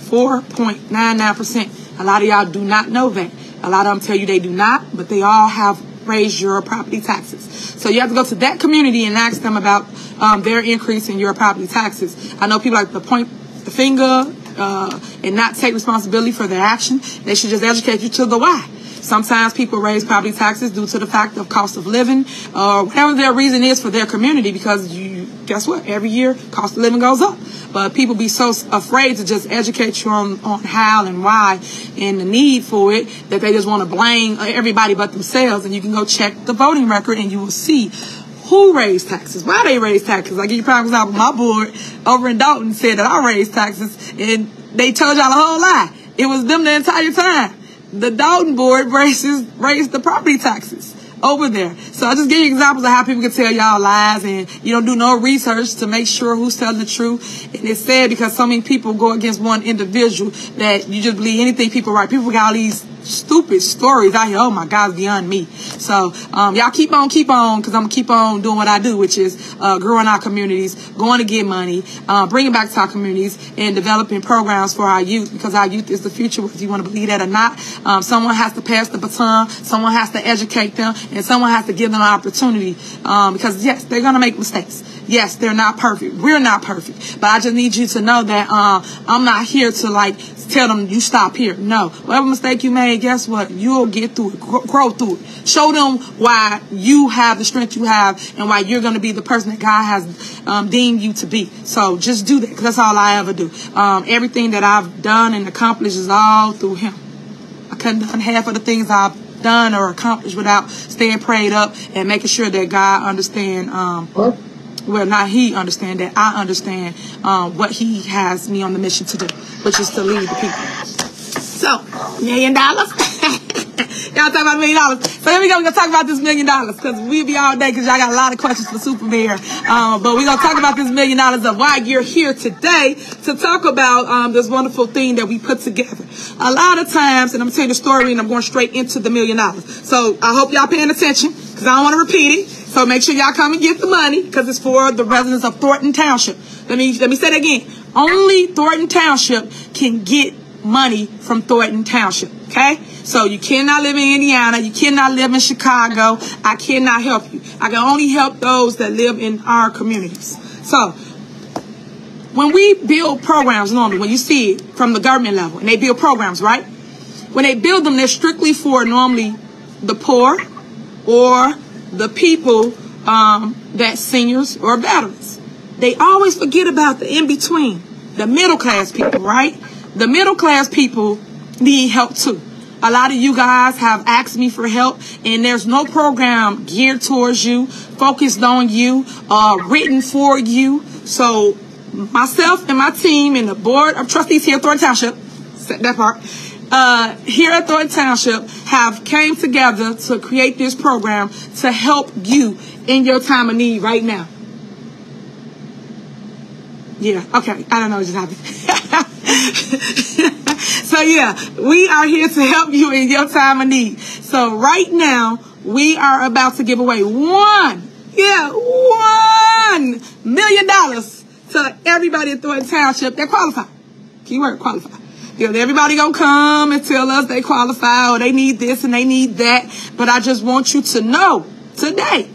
4.99%. A lot of y'all do not know that. A lot of them tell you they do not, but they all have raised your property taxes. So you have to go to that community and ask them about um, their increase in your property taxes. I know people like to point the finger uh, and not take responsibility for their action. They should just educate you to the why. Sometimes people raise property taxes due to the fact of cost of living or whatever their reason is for their community because you guess what? Every year cost of living goes up. But people be so afraid to just educate you on, on how and why and the need for it that they just want to blame everybody but themselves. And you can go check the voting record and you will see who raised taxes, why they raised taxes. I give you prime example. My board over in Dolton said that I raised taxes, and they told y'all a whole lie. It was them the entire time. The Dolton board raises raised the property taxes over there. So I just give you examples of how people can tell y'all lies and you don't do no research to make sure who's telling the truth. And it's sad because so many people go against one individual that you just believe anything people write. People got all these stupid stories out here. Oh my God, beyond me. So um, y'all keep on, keep on, because I'm gonna keep on doing what I do, which is uh, growing our communities, going to get money, uh, bringing back to our communities, and developing programs for our youth, because our youth is the future, whether you want to believe that or not. Um, someone has to pass the baton, someone has to educate them, and someone has to give them an opportunity. Um, because yes, they're gonna make mistakes. Yes, they're not perfect. We're not perfect. But I just need you to know that uh, I'm not here to like tell them you stop here. No. Whatever mistake you made, guess what? You'll get through it, grow through it. Show them why you have the strength you have and why you're going to be the person that God has um, deemed you to be. So just do that because that's all I ever do. Um, everything that I've done and accomplished is all through Him. I couldn't done half of the things I've done or accomplished without staying prayed up and making sure that God understand um, well, not he understand that I understand um, what he has me on the mission to do, which is to lead the people. So, million dollars. y'all talk about million dollars. So here we go. We're going to talk about this million dollars because we'll be all day because y'all got a lot of questions for Super Mayor. Um, but we're going to talk about this million dollars of why you're here today to talk about um, this wonderful thing that we put together. A lot of times, and I'm telling the story and I'm going straight into the million dollars. So I hope y'all paying attention because I don't want to repeat it. So make sure y'all come and get the money because it's for the residents of Thornton Township. Let me let me say that again. Only Thornton Township can get money from Thornton Township. Okay? So you cannot live in Indiana. You cannot live in Chicago. I cannot help you. I can only help those that live in our communities. So when we build programs normally, when you see it from the government level, and they build programs, right? When they build them, they're strictly for normally the poor or the people um, that seniors or veterans. They always forget about the in between, the middle class people, right? The middle class people need help too. A lot of you guys have asked me for help, and there's no program geared towards you, focused on you, uh, written for you. So, myself and my team and the board of trustees here at Thornton Township that part. Uh, here at Thornton Township have came together to create this program to help you in your time of need right now. Yeah, okay. I don't know what just happened. so yeah, we are here to help you in your time of need. So right now, we are about to give away one, yeah, one million dollars to everybody in Thornton Township that qualify. Keyword qualify. Everybody gonna come and tell us they qualify or they need this and they need that. But I just want you to know today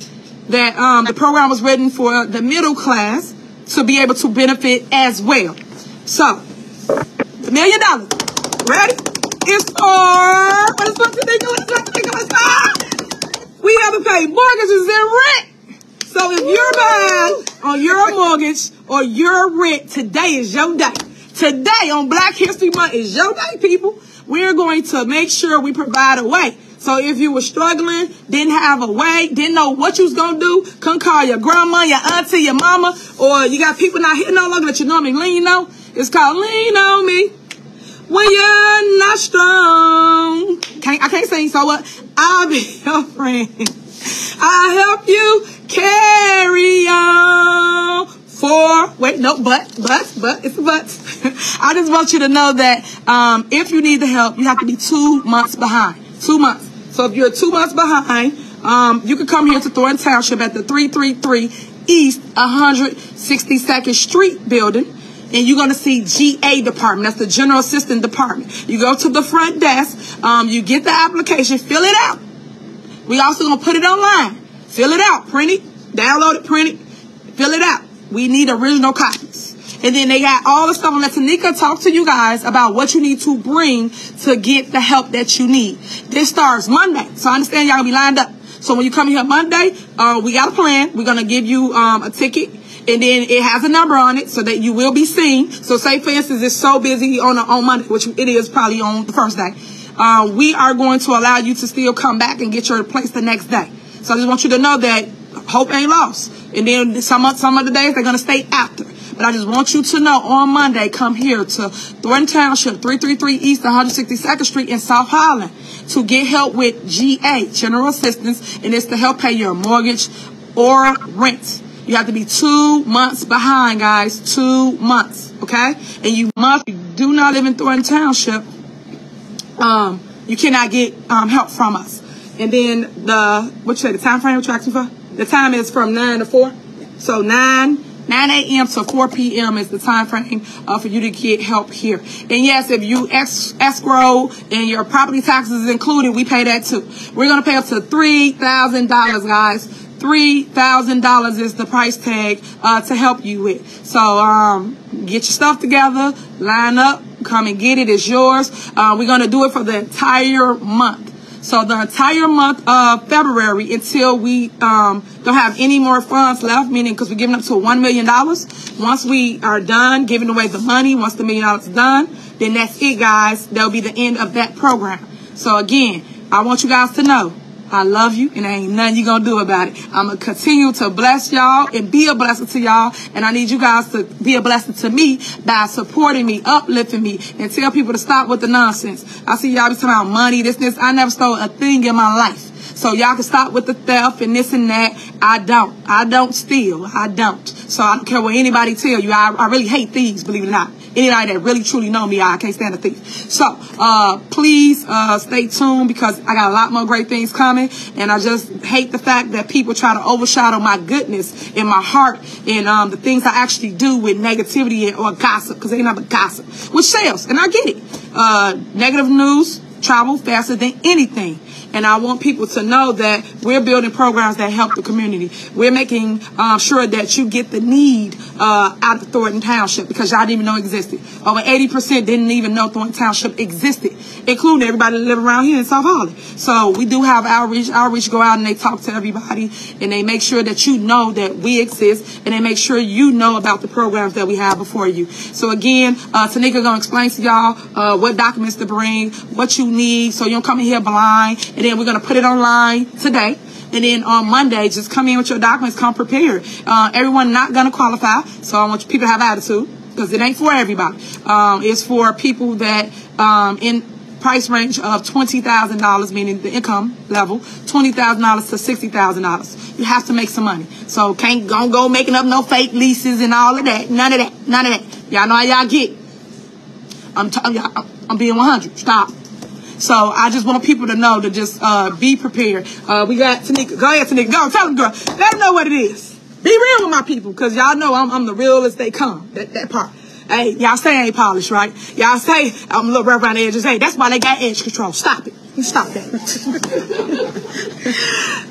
that um, the program was written for the middle class to be able to benefit as well. So, the million dollars. Ready? It's for what is what is We have to pay mortgages and rent. So if you're buying on your mortgage or your rent, today is your day. Today on Black History Month is your day, people. We're going to make sure we provide a way. So if you were struggling, didn't have a way, didn't know what you was gonna do, couldn't call your grandma, your auntie, your mama, or you got people not here no longer that you normally lean on, it's called lean on me when you're not strong. Can't, I can't sing, so what? I'll be your friend. I'll help you carry on for wait no but but but it's a but i just want you to know that um, if you need the help you have to be two months behind two months so if you're two months behind um, you can come here to thornton township at the 333 east 162nd street building and you're going to see GA department. That's the general assistant department. You go to the front desk, um, you get the application, fill it out. We also going to put it online. Fill it out, print it, download it, print it, fill it out. We need original copies. And then they got all the stuff. And let Tanika talk to you guys about what you need to bring to get the help that you need. This starts Monday. So I understand y'all gonna be lined up. So when you come here Monday, uh, we got a plan. We're gonna give you um, a ticket. And then it has a number on it so that you will be seen. So say for instance it's so busy on a, on Monday, which it is probably on the first day. Uh, we are going to allow you to still come back and get your place the next day. So I just want you to know that hope ain't lost. And then some some of the days they're gonna stay after. But I just want you to know on Monday, come here to Thornton Township, 333 East 162nd Street in South Holland to get help with GA, General Assistance, and it's to help pay your mortgage or rent. You have to be two months behind, guys. Two months, okay? And you must, you do not live in Thornton Township, um, you cannot get um, help from us. And then the, what you say, the time frame what you asking for? The time is from 9 to 4. So 9, 9 a.m. to 4 p.m. is the time frame uh, for you to get help here. And yes, if you escrow and your property taxes is included, we pay that too. We're going to pay up to $3,000, guys. $3,000 is the price tag uh, to help you with. So um, get your stuff together, line up, come and get it. It's yours. Uh, we're going to do it for the entire month. So the entire month of February until we um, don't have any more funds left, meaning because we're giving up to $1 million. Once we are done giving away the money, once the million dollars is done, then that's it, guys. That'll be the end of that program. So again, I want you guys to know I love you and ain't nothing you gonna do about it. I'm gonna continue to bless y'all and be a blessing to y'all. And I need you guys to be a blessing to me by supporting me, uplifting me, and tell people to stop with the nonsense. I see y'all be talking about money, this, this. I never stole a thing in my life. So y'all can stop with the theft and this and that. I don't. I don't steal. I don't. So I don't care what anybody tell you. I, I really hate thieves, believe it or not. Anybody that really truly know me, I can't stand a thief. So uh, please uh, stay tuned because I got a lot more great things coming. And I just hate the fact that people try to overshadow my goodness in my heart and um, the things I actually do with negativity or gossip because they never gossip, which sells. And I get it. Uh, negative news travel faster than anything. And I want people to know that we're building programs that help the community. We're making uh, sure that you get the need uh, out of Thornton Township because y'all didn't even know existed. Over 80% didn't even know Thornton Township existed, including everybody that live around here in South Holland. So we do have outreach. Outreach go out and they talk to everybody and they make sure that you know that we exist and they make sure you know about the programs that we have before you. So again, uh, Tanika gonna explain to y'all uh, what documents to bring, what you need, so you don't come in here blind and then we're going to put it online today. And then on Monday, just come in with your documents, come prepared. Uh, everyone not going to qualify, so I want you people to have attitude. Because it ain't for everybody. Um, it's for people that um, in price range of $20,000, meaning the income level, $20,000 to $60,000. You have to make some money. So can't go, go making up no fake leases and all of that. None of that. None of that. Y'all know how y'all get. I'm, t- I'm being 100. Stop. So I just want people to know to just uh, be prepared. Uh, we got Tanika. Go ahead, Tanika. Go. Tell them, girl. Let them know what it is. Be real with my people because y'all know I'm, I'm the realest they come. That, that part. Hey, y'all say I ain't polished, right? Y'all say I'm a little rough around the edges. Hey, that's why they got edge control. Stop it. You Stop that.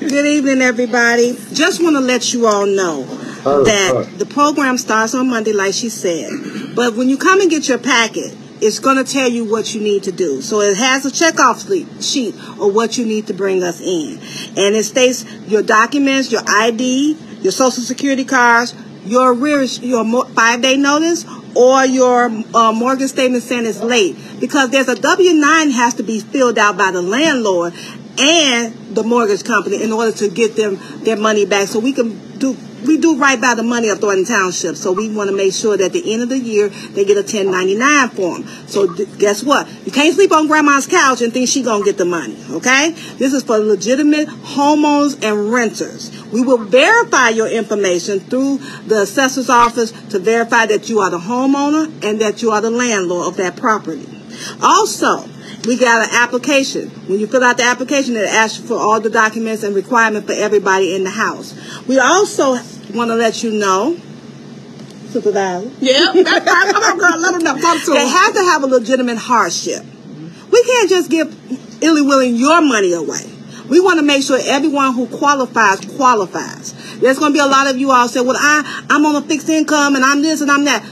Good evening, everybody. Just want to let you all know that the program starts on Monday, like she said. But when you come and get your packet, it's going to tell you what you need to do. So it has a checkoff sheet or what you need to bring us in. And it states your documents, your ID, your social security cards, your rear your five day notice, or your uh, mortgage statement saying it's late because there's a W-9 has to be filled out by the landlord and the mortgage company in order to get them their money back so we can do we do right by the money of Thornton Township. So we want to make sure that at the end of the year they get a 1099 form. So th- guess what? You can't sleep on grandma's couch and think she gonna get the money. Okay? This is for legitimate homeowners and renters. We will verify your information through the assessor's office to verify that you are the homeowner and that you are the landlord of that property. Also, we got an application. When you fill out the application, it asks for all the documents and requirements for everybody in the house. We also want to let you know supervisor. Yeah, that's right. Come on, girl. Let them know. Talk to They have to have a legitimate hardship. We can't just give illy willing your money away. We want to make sure everyone who qualifies qualifies. There's going to be a lot of you all say, well, I, I'm on a fixed income and I'm this and I'm that.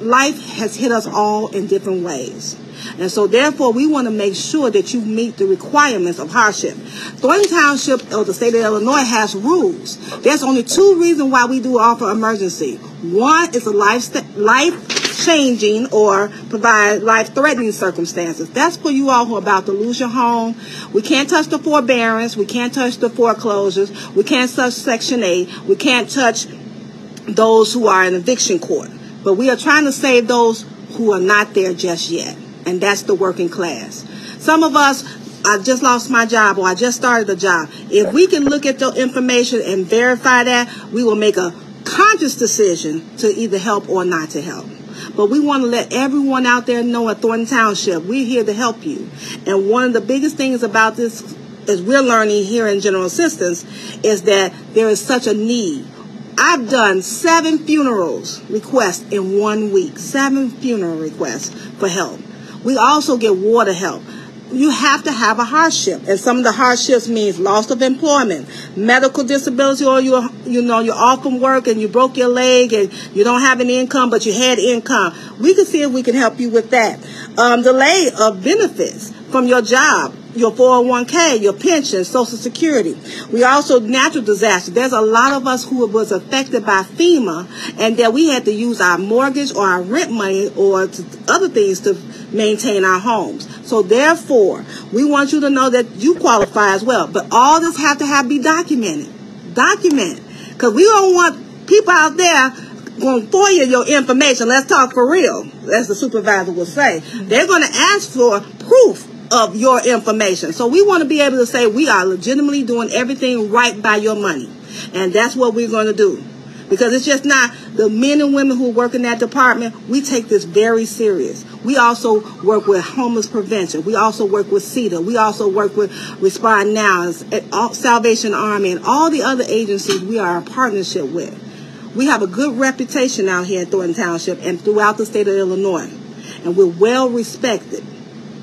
Life has hit us all in different ways. And so therefore we want to make sure that you meet the requirements of hardship. Thornton Township or the state of Illinois has rules. There's only two reasons why we do offer emergency. One is a life, life changing or provide life threatening circumstances. That's for you all who are about to lose your home. We can't touch the forbearance. We can't touch the foreclosures. We can't touch Section 8. We can't touch those who are in eviction court. But we are trying to save those who are not there just yet. And that's the working class. Some of us, I just lost my job or I just started a job. If we can look at the information and verify that, we will make a conscious decision to either help or not to help. But we want to let everyone out there know at Thornton Township, we're here to help you. And one of the biggest things about this, as we're learning here in General Assistance, is that there is such a need. I've done seven funerals requests in one week, seven funeral requests for help. We also get water help. You have to have a hardship and some of the hardships means loss of employment medical disability or you you know you're off from work and you broke your leg and you don't have any income but you had income. We can see if we can help you with that. Um, delay of benefits from your job your 401k, your pension, social security. We also natural disaster. There's a lot of us who was affected by FEMA and that we had to use our mortgage or our rent money or other things to maintain our homes. So therefore, we want you to know that you qualify as well. But all this have to have be documented. Document. Because we don't want people out there going to FOIA your information. Let's talk for real, as the supervisor will say. They're going to ask for proof of your information. So we want to be able to say we are legitimately doing everything right by your money. And that's what we're going to do. Because it's just not the men and women who work in that department. We take this very serious. We also work with homeless prevention. We also work with CEDA. We also work with Respond Now, uh, Salvation Army, and all the other agencies we are in partnership with. We have a good reputation out here in Thornton Township and throughout the state of Illinois. And we're well respected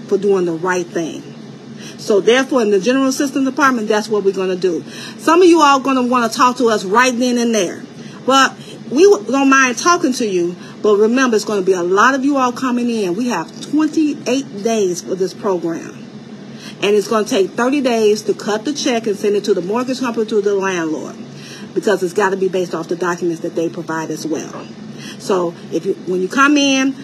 for doing the right thing. So therefore, in the General Assistance Department, that's what we're going to do. Some of you all going to want to talk to us right then and there. But we don't mind talking to you, but remember, it's going to be a lot of you all coming in. We have 28 days for this program. And it's going to take 30 days to cut the check and send it to the mortgage company to the landlord because it's got to be based off the documents that they provide as well. So if you when you come in,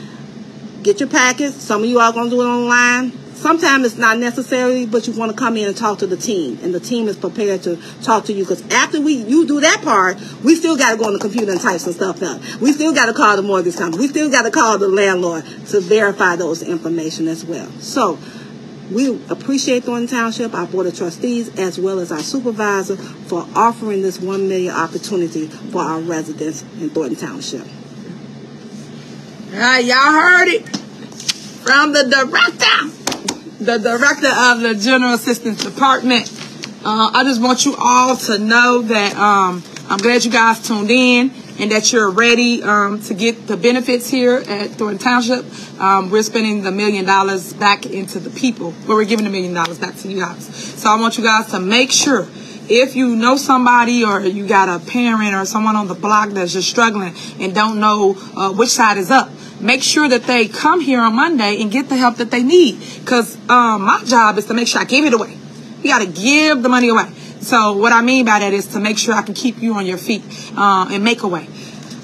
get your packets. Some of you are going to do it online. sometimes it's not necessary, but you want to come in and talk to the team, and the team is prepared to talk to you. Because after we you do that part, we still got to go on the computer and type some stuff up. We still got to call the mortgage company. We still got to call the landlord to verify those information as well. So. We appreciate Thornton Township, our Board of Trustees, as well as our supervisor for offering this one million opportunity for our residents in Thornton Township. All right, y'all heard it from the director, the director of the General Assistance Department. Uh, I just want you all to know that um, I'm glad you guys tuned in and that you're ready um, to get the benefits here at Thornton Township. Um, we're spending the million dollars back into the people, but we're giving the million dollars back to you guys. So I want you guys to make sure if you know somebody or you got a parent or someone on the block that's just struggling and don't know uh, which side is up, make sure that they come here on Monday and get the help that they need. Because um, my job is to make sure I give it away. You got to give the money away. So what I mean by that is to make sure I can keep you on your feet uh, and make a way.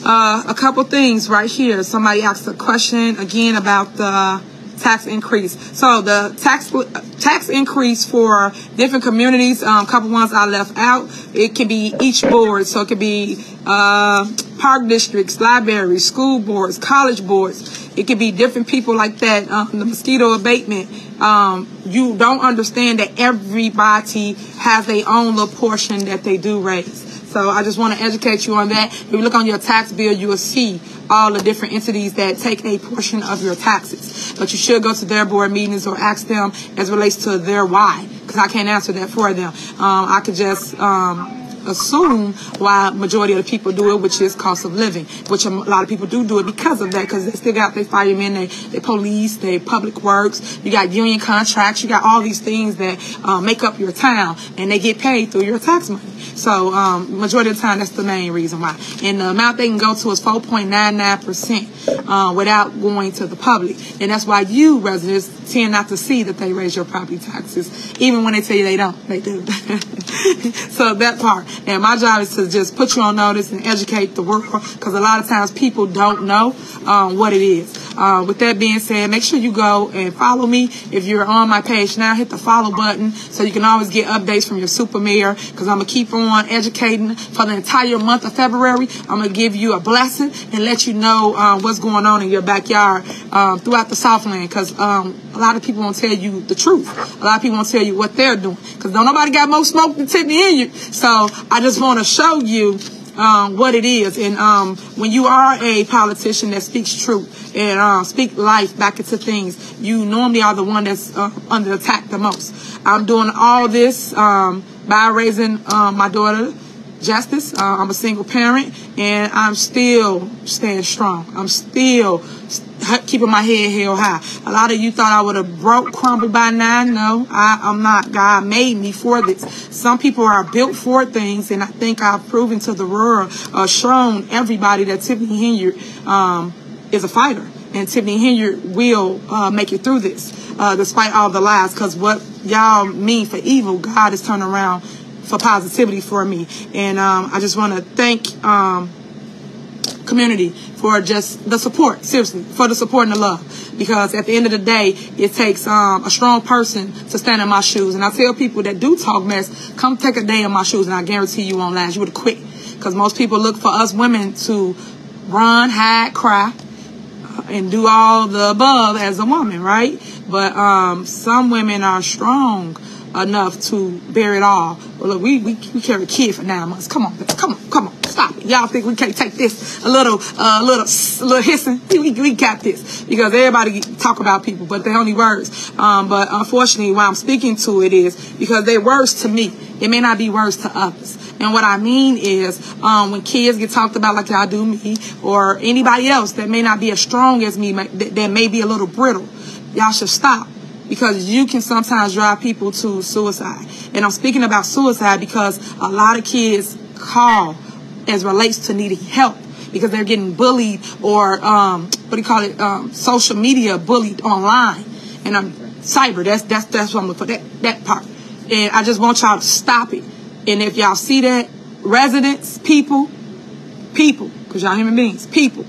Uh, a couple things right here. Somebody asked a question again about the tax increase. So the tax tax increase for different communities, a um, couple ones I left out. It can be each board, so it could be uh, park districts, libraries, school boards, college boards. It could be different people like that. Um, the mosquito abatement. Um, you don't understand that everybody has their own little portion that they do raise. So I just want to educate you on that. If you look on your tax bill, you will see all the different entities that take a portion of your taxes. But you should go to their board meetings or ask them as relates to their why, because I can't answer that for them. Um, I could just um, assume why majority of the people do it, which is cost of living, which a lot of people do do it because of that, because they still got their firemen, they, they police, they public works, you got union contracts, you got all these things that uh, make up your town, and they get paid through your tax money. So um, majority of the time, that's the main reason why. And the amount they can go to is 4.99% uh, without going to the public. And that's why you residents tend not to see that they raise your property taxes, even when they tell you they don't. They do. so that part. And my job is to just put you on notice and educate the world because a lot of times people don't know um, what it is. Uh, with that being said, make sure you go and follow me. If you're on my page now, hit the follow button so you can always get updates from your super mayor because I'm going to keep on educating for the entire month of February. I'm going to give you a blessing and let you know uh, what's going on in your backyard um, throughout the Southland because um, a lot of people won't tell you the truth. A lot of people won't tell you what they're doing because don't nobody got more smoke than Tiffany in you. So I just want to show you um, what it is. And um, when you are a politician that speaks truth and uh, speak life back into things, you normally are the one that's uh, under attack the most. I'm doing all this um, by raising uh, my daughter justice. Uh, I'm a single parent, and I'm still staying strong. I'm still keeping my head held high. A lot of you thought I would have broke, crumbled by now. No, I, am not. God made me for this. Some people are built for things, and I think I've proven to the world, uh, shown everybody that Tiffany Henyard um, is a fighter. And Tiffany Henyard will uh, make it through this, uh, despite all the lies. Because what y'all mean for evil, God is turning around for positivity for me. And um, I just want to thank um, community for just the support, seriously, for the support and the love. Because at the end of the day, it takes um, a strong person to stand in my shoes. And I tell people that do talk mess, come take a day in my shoes, and I guarantee you won't last. You would quit. Because most people look for us women to run, hide, cry, uh, and do all the above as a woman, right? But um, some women are strong enough to bear it all. Well, look, we, we, we carry a kid for nine months. Come on, come on, come on, stop it. Y'all think we can't take this a little, uh, little, little hissing? We, we got this because everybody talk about people, but they only words. Um, but unfortunately, why I'm speaking to it is because they're words to me. It may not be words to others. And what I mean is, um, when kids get talked about like y'all do me, or anybody else that may not be as strong as me, that may be a little brittle, y'all should stop because you can sometimes drive people to suicide. And I'm speaking about suicide because a lot of kids call as relates to needing help because they're getting bullied or um, what do you call it? Um, social media bullied online, and I'm cyber. That's that's that's what I'm looking for. That that part. And I just want y'all to stop it. And if y'all see that, residents, people, people, because y'all human beings, people,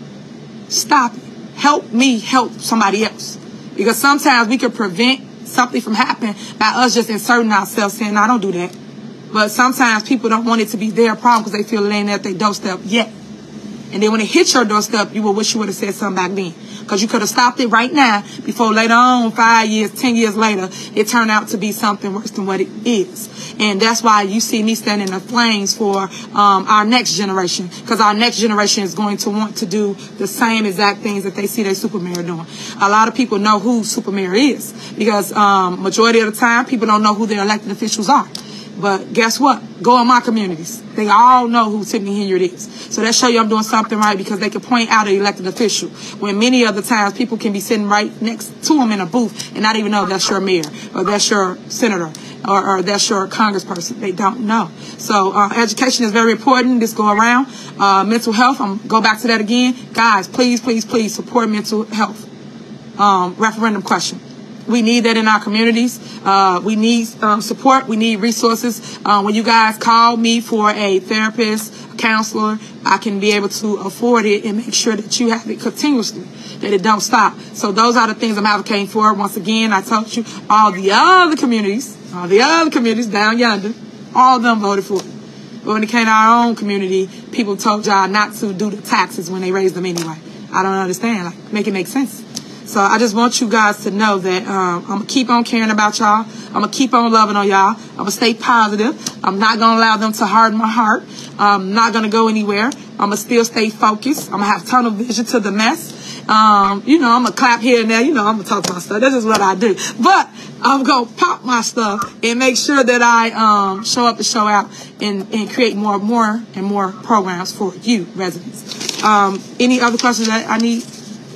stop it. Help me help somebody else. Because sometimes we can prevent something from happening by us just inserting ourselves saying, no, I don't do that. But sometimes people don't want it to be their problem because they feel it ain't at their doorstep yet. And then when it hits your doorstep, you will wish you would have said something back then. Because you could have stopped it right now before later on, five years, ten years later, it turned out to be something worse than what it is. And that's why you see me standing in the flames for um, our next generation. Because our next generation is going to want to do the same exact things that they see their super mayor doing. A lot of people know who super mayor is. Because um, majority of the time, people don't know who their elected officials are. But guess what? Go in my communities. They all know who Tiffany Henyard is. So that show you I'm doing something right because they can point out an elected official. When many other times people can be sitting right next to them in a booth and not even know that's your mayor or that's your senator or, or that's your congressperson. They don't know. So uh, education is very important. This go around. Uh, mental health. I'm go back to that again. Guys, please, please, please support mental health. Um, referendum question. We need that in our communities. Uh, we need um, support. We need resources. Uh, when you guys call me for a therapist, a counselor, I can be able to afford it and make sure that you have it continuously, that it don't stop. So those are the things I'm advocating for. Once again, I told you all the other communities, all the other communities down yonder, all of them voted for it. But when it came to our own community, people told y'all not to do the taxes when they raised them anyway. I don't understand. Like, make it make sense. So I just want you guys to know that um, I'm gonna keep on caring about y'all. I'm gonna keep on loving on y'all. I'm gonna stay positive. I'm not gonna allow them to harden my heart. I'm not gonna go anywhere. I'm gonna still stay focused. I'm gonna have tunnel vision to the mess. Um, you know, I'm gonna clap here and there. You know, I'm gonna talk my stuff. This is what I do. But I'm gonna pop my stuff and make sure that I um, show up and show out and, and create more, and more and more programs for you residents. Um, any other questions that I need?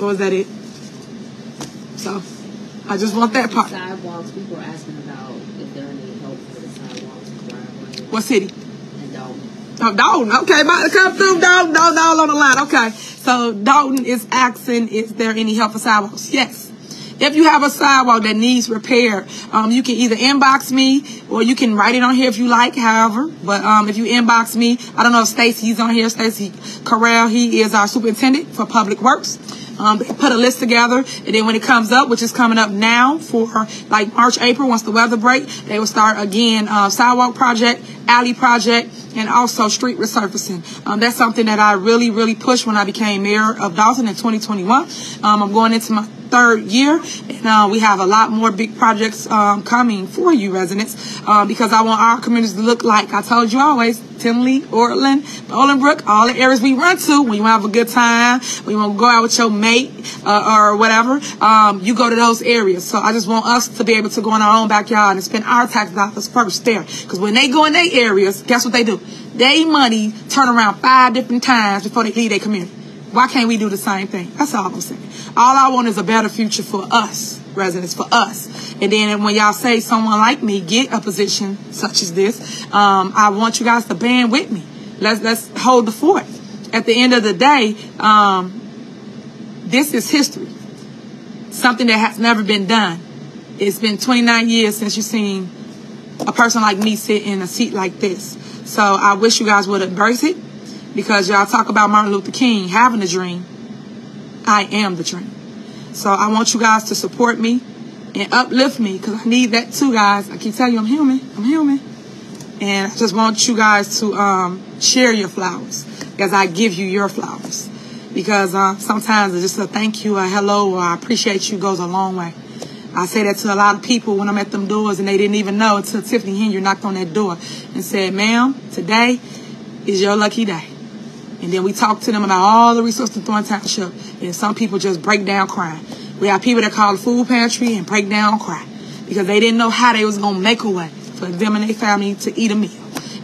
Or was that it? So I just want that part. Sidewalks, people are asking about if there any help for the sidewalks What city? And Dolton. Oh, Dolton. Okay, about to come through Dolton. Dolton, Dolton on the line. Okay. So Dolton is asking, is there any help for sidewalks? Yes. If you have a sidewalk that needs repair, um, you can either inbox me or you can write it on here if you like, however. But um, if you inbox me, I don't know if Stacy's on here. Stacy Corral, he is our superintendent for public works. Um, put a list together, and then when it comes up, which is coming up now for like March, April, once the weather break, they will start again uh, sidewalk project, alley project, and also street resurfacing. Um, that's something that I really, really pushed when I became mayor of Dolton in 2021. Um, I'm going into my third year, and uh, we have a lot more big projects um, coming for you residents uh, because I want our communities to look like I told you always, Tinley, Orland, Bolingbrook, all the areas we run to when you want to have a good time, when you want to go out with your mate uh, or whatever, um, you go to those areas. So I just want us to be able to go in our own backyard and spend our tax dollars first there. Because when they go in their areas, guess what they do? They money turn around five different times before they leave their community. Why can't we do the same thing? That's all I'm saying. All I want is a better future for us, residents, for us. And then when y'all say someone like me get a position such as this, um, I want you guys to band with me. Let's let's hold the fort. At the end of the day, um, this is history. Something that has never been done. It's been 29 years since you've seen a person like me sit in a seat like this. So I wish you guys would embrace it because y'all talk about Martin Luther King having a dream. I am the dream. So I want you guys to support me and uplift me because I need that too, guys. I keep telling you I'm human. I'm human. And I just want you guys to um, share your flowers as I give you your flowers. Because uh, sometimes just a thank you, a hello, or I appreciate you goes a long way. I say that to a lot of people when I'm at them doors and they didn't even know until Tiffany Henyard knocked on that door and said, ma'am, today is your lucky day. And then we talk to them about all the resources in Thorn Township. And some people just break down crying. We have people that call the food pantry and break down cry because they didn't know how they was going to make a way for them and their family to eat a meal.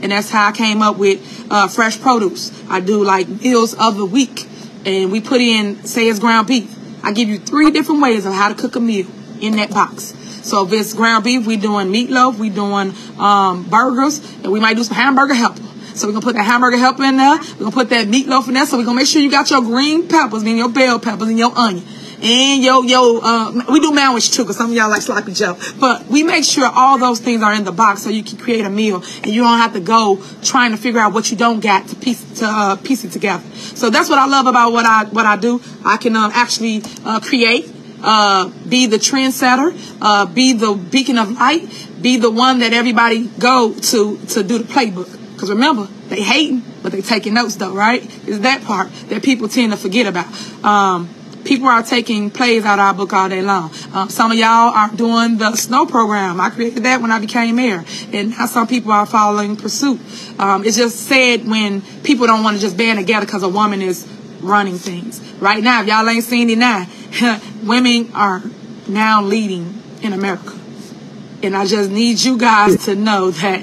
And that's how I came up with uh, fresh produce. I do like meals of the week. And we put in, say it's ground beef. I give you three different ways of how to cook a meal in that box. So if it's ground beef, we doing meatloaf, we doing um, burgers, and we might do some hamburger helper. So we're gonna put that hamburger helper in there. We're gonna put that meatloaf in there. So we're gonna make sure you got your green peppers, meaning your bell peppers and your onion. And yo, yo, uh, we do manwich too, because some of y'all like sloppy joe. But we make sure all those things are in the box so you can create a meal and you don't have to go trying to figure out what you don't got to piece to uh, piece it together. So that's what I love about what I what I do. I can um, actually uh, create uh, be the trendsetter, uh, be the beacon of light, be the one that everybody go to to do the playbook. Because remember, they hating, but they taking notes though, right? Is that part that people tend to forget about. Um, people are taking plays out of our book all day long. Um, some of y'all are doing the snow program. I created that when I became mayor, and now some people are following pursuit. Um, it's just sad when people don't want to just band together because a woman is running things. Right now, if y'all ain't seen it now, women are now leading in America. And I just need you guys to know that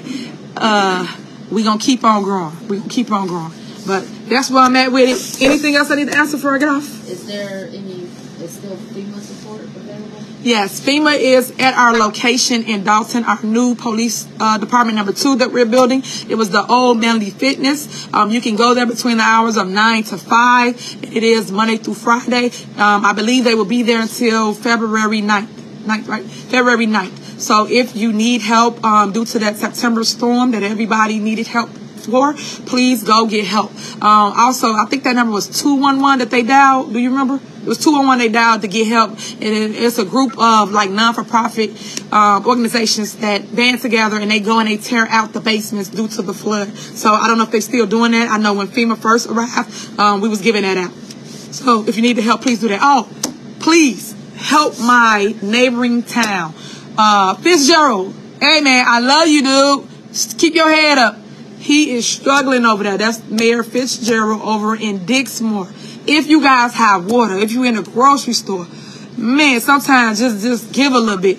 uh, we going to keep on growing. We're going to keep on growing. But that's where I'm at with it. Anything else I need to answer before I get off? Is there any, is still FEMA support available? Yes, FEMA is at our location in Dolton, our new police uh, department number two that we're building. It was the old Manly Fitness. Um, you can go there between the hours of 9 to 5. It is Monday through Friday. Um, I believe they will be there until February 9th. 9th right? February 9th. So if you need help um, due to that September storm that everybody needed help for, please go get help. Um, also, I think that number was 211 that they dialed. Do you remember? It was 211 they dialed to get help. And it's a group of like non-for-profit um, organizations that band together and they go and they tear out the basements due to the flood. So I don't know if they're still doing that. I know when FEMA first arrived, um, we was giving that out. So if you need the help, please do that. Oh, please help my neighboring town. Uh, Fitzgerald. Hey man, I love you, dude. Just keep your head up. He is struggling over there. That's Mayor Fitzgerald over in Dixmoor. If you guys have water, if you're in a grocery store, man, sometimes just, just give a little bit.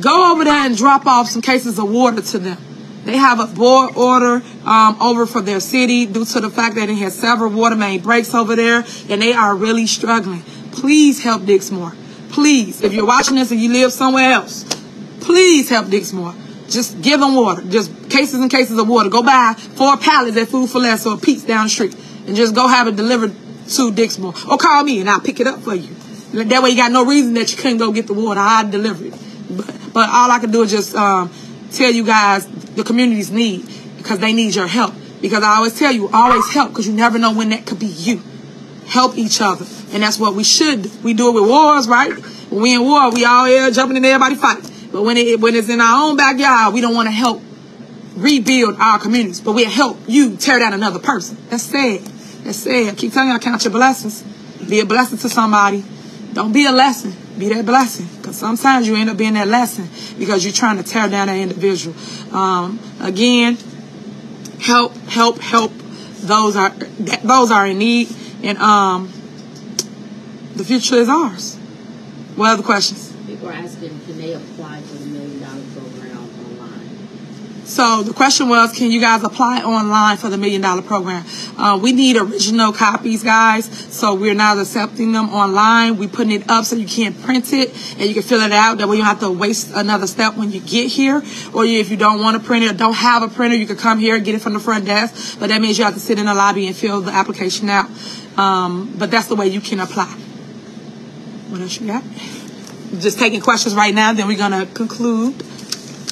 Go over there and drop off some cases of water to them. They have a board order um, over for their city due to the fact that it has several water main breaks over there, and they are really struggling. Please help Dixmoor. Please, if you're watching this and you live somewhere else, please help Dixmoor. Just give them water. Just cases and cases of water. Go buy four pallets at Food for Less or Pete's down the street. And just go have it delivered to Dixmoor. Or call me and I'll pick it up for you. That way you got no reason that you couldn't go get the water. I'll deliver it. But, but all I can do is just um, tell you guys the community's need because they need your help. Because I always tell you, always help because you never know when that could be you. Help each other. And that's what we should. We do it with wars, right? When we in war, we all here jumping in everybody fight. But when it when it's in our own backyard, we don't want to help rebuild our communities, but we'll help you tear down another person. That's sad. That's sad. I keep telling you, count your blessings. Be a blessing to somebody. Don't be a lesson. Be that blessing. Because sometimes you end up being that lesson because you're trying to tear down that individual. Um, again, help, help, help. Those are those are in need, and um, the future is ours. What other questions? People are asking, can they apply for the million dollar program online? So the question was, can you guys apply online for the million dollar program? Uh, we need original copies, guys. So we're not accepting them online. We're putting it up so you can't print it and you can fill it out. That way you don't have to waste another step when you get here. Or if you don't want to print it or don't have a printer, you can come here and get it from the front desk. But that means you have to sit in the lobby and fill the application out. Um, but that's the way you can apply. What else you got? Just taking questions right now. Then we're gonna conclude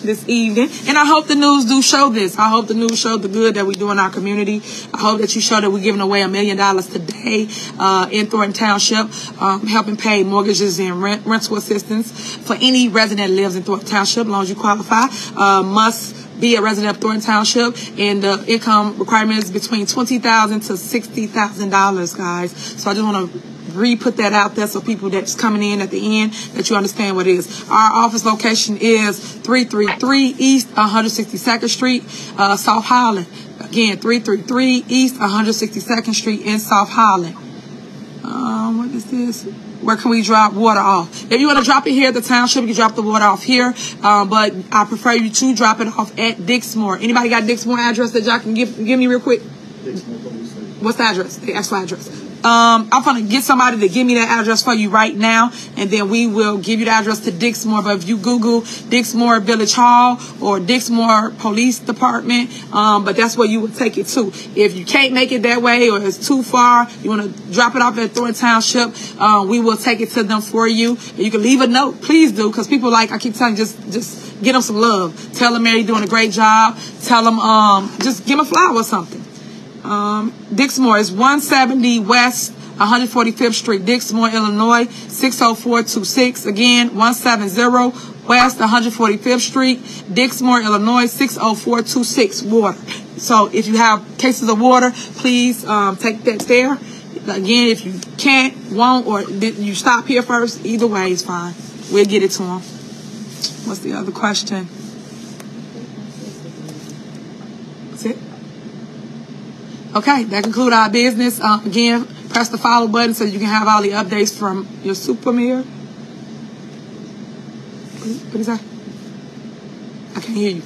this evening. And I hope the news do show this. I hope the news show the good that we do in our community. I hope that you show that we're giving away a million dollars today uh, in Thornton Township, um, helping pay mortgages and rent, rental assistance for any resident that lives in Thornton Township, as long as you qualify. Uh, must be a resident of Thornton Township, and the income requirement is between twenty thousand to sixty thousand dollars, guys. So I just want to re-put that out there so people that's coming in at the end that you understand what it is. Our office location is 333 East 162nd Street, uh, South Holland. Again, 333 East 162nd Street in South Holland. Um, what is this? Where can we drop water off? If you want to drop it here at the township, you can drop the water off here. Um, but I prefer you to drop it off at Dixmoor. Anybody got Dixmoor address that y'all can give give me real quick? What's the address? The actual address. Um, I'm gonna get somebody to give me that address for you right now, and then we will give you the address to Dixmoor. But if you Google Dixmoor Village Hall or Dixmoor Police Department, um, but that's where you would take it to. If you can't make it that way or it's too far, you want to drop it off at Thornton Township, um, we will take it to them for you. You can leave a note, please do, because people like I keep telling you, just just get them some love. Tell them Mary doing a great job. Tell them um, just give them a flower or something. Um, Dixmoor is 170 West 145th Street, Dixmoor, Illinois, 60426. Again, 170 West 145th Street, Dixmoor, Illinois, 60426. Water. So if you have cases of water, please um, take that there. Again, if you can't, won't, or you stop here first, either way is fine. We'll get it to them. What's the other question? That's it. Okay, that concludes our business. Uh, again, press the follow button so you can have all the updates from your super mayor. What is that? I can't hear you.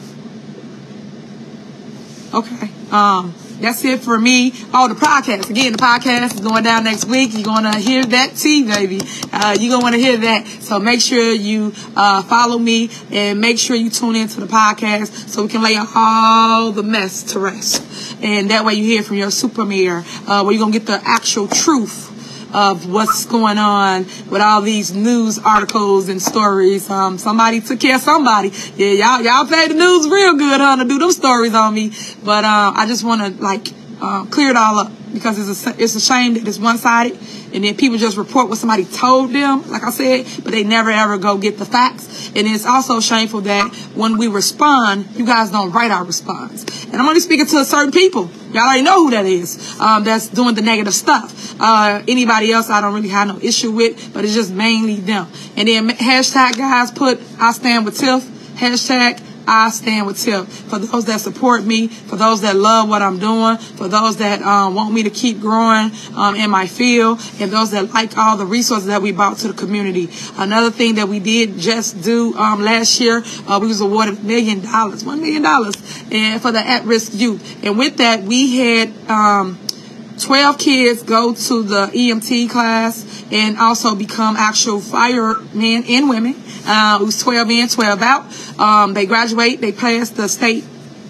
Okay. Um, that's it for me. Oh, the podcast. Again, the podcast is going down next week. You're going to hear that tea, baby. Uh, you're going to want to hear that. So make sure you uh, follow me and make sure you tune into the podcast so we can lay all the mess to rest. And that way you hear from your super mayor uh, where you're going to get the actual truth of what's going on with all these news articles and stories. Um, somebody took care of somebody. Yeah, y'all, y'all played the news real good, huh, to do them stories on me. But, uh, I just want to, like, uh, clear it all up because it's a, it's a shame that it's one-sided and then people just report what somebody told them, like I said, but they never ever go get the facts. And it's also shameful that when we respond, you guys don't write our response. And I'm only speaking to certain people. Y'all already know who that is. Um, that's doing the negative stuff. Uh, anybody else, I don't really have no issue with, but it's just mainly them. And then hashtag guys put I stand with Tiff. Hashtag I stand with Tiff. For those that support me, for those that love what I'm doing, for those that um, want me to keep growing um, in my field, and those that like all the resources that we brought to the community. Another thing that we did just do um, last year, uh, we was awarded a million dollars, one million dollars, and for the at-risk youth. And with that, we had. Um, 12 kids go to the EMT class and also become actual firemen and women. Uh, it was 12 in, 12 out. Um, they graduate, they pass the state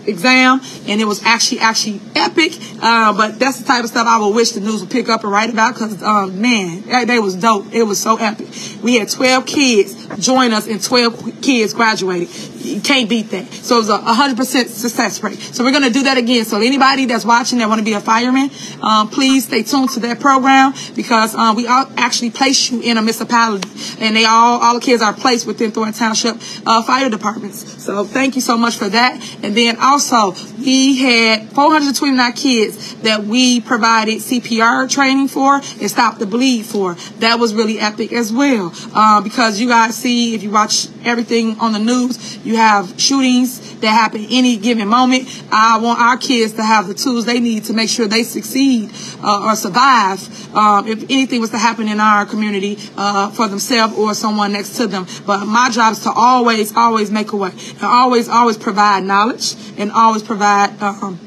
exam, and it was actually actually epic. Uh, but that's the type of stuff I would wish the news would pick up and write about because, um, man, they was dope. It was so epic. We had 12 kids join us, and 12 kids graduated. You can't beat that. So it was a 100% success rate. So we're going to do that again. So anybody that's watching that want to be a fireman, um, please stay tuned to that program because um, we all actually place you in a municipality, and they all all the kids are placed within Thornton Township uh, fire departments. So thank you so much for that. And then also we had 429 kids that we provided CPR training for and stopped the bleed for. That was really epic as well uh, because you guys see if you watch everything on the news, you have shootings that happen any given moment. I want our kids to have the tools they need to make sure they succeed uh, or survive um, if anything was to happen in our community uh, for themselves or someone next to them. But my job is to always, always make a way and always, always provide knowledge and always provide um,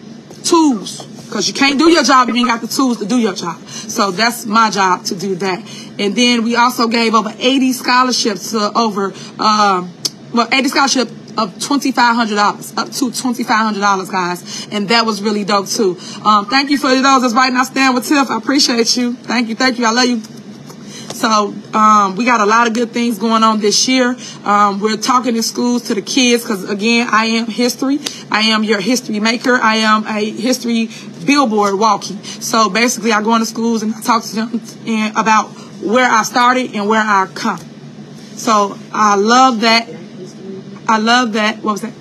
tools because you can't do your job if you ain't got the tools to do your job. So that's my job to do that. And then we also gave over 80 scholarships to over, um, well, 80 scholarships of $2,500, up to $2,500, guys. And that was really dope, too. Um, thank you for those that's writing. I stand with Tiff. I appreciate you. Thank you. Thank you. I love you. So um, we got a lot of good things going on this year. Um, we're talking in schools to the kids because, again, I am history. I am your history maker. I am a history billboard walking. So basically, I go into schools and I talk to them and, about where I started and where I come. So I love that. I love that. What was that?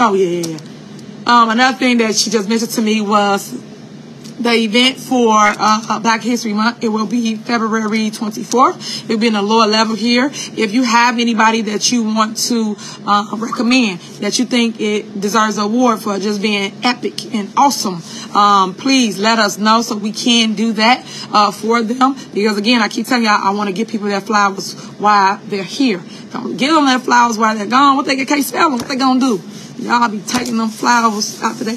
Oh, yeah, yeah, yeah. Um, another thing that she just mentioned to me was the event for uh, Black History Month. It will be February 24th. It will be in a lower level here. If you have anybody that you want to uh, recommend that you think it deserves an award for just being epic and awesome, um, please let us know so we can do that uh, for them. Because again, I keep telling y'all, I want to give people their flowers while they're here. Don't give them their flowers while they're gone. What they can't spell them, what they gonna do? Y'all be taking them flowers after they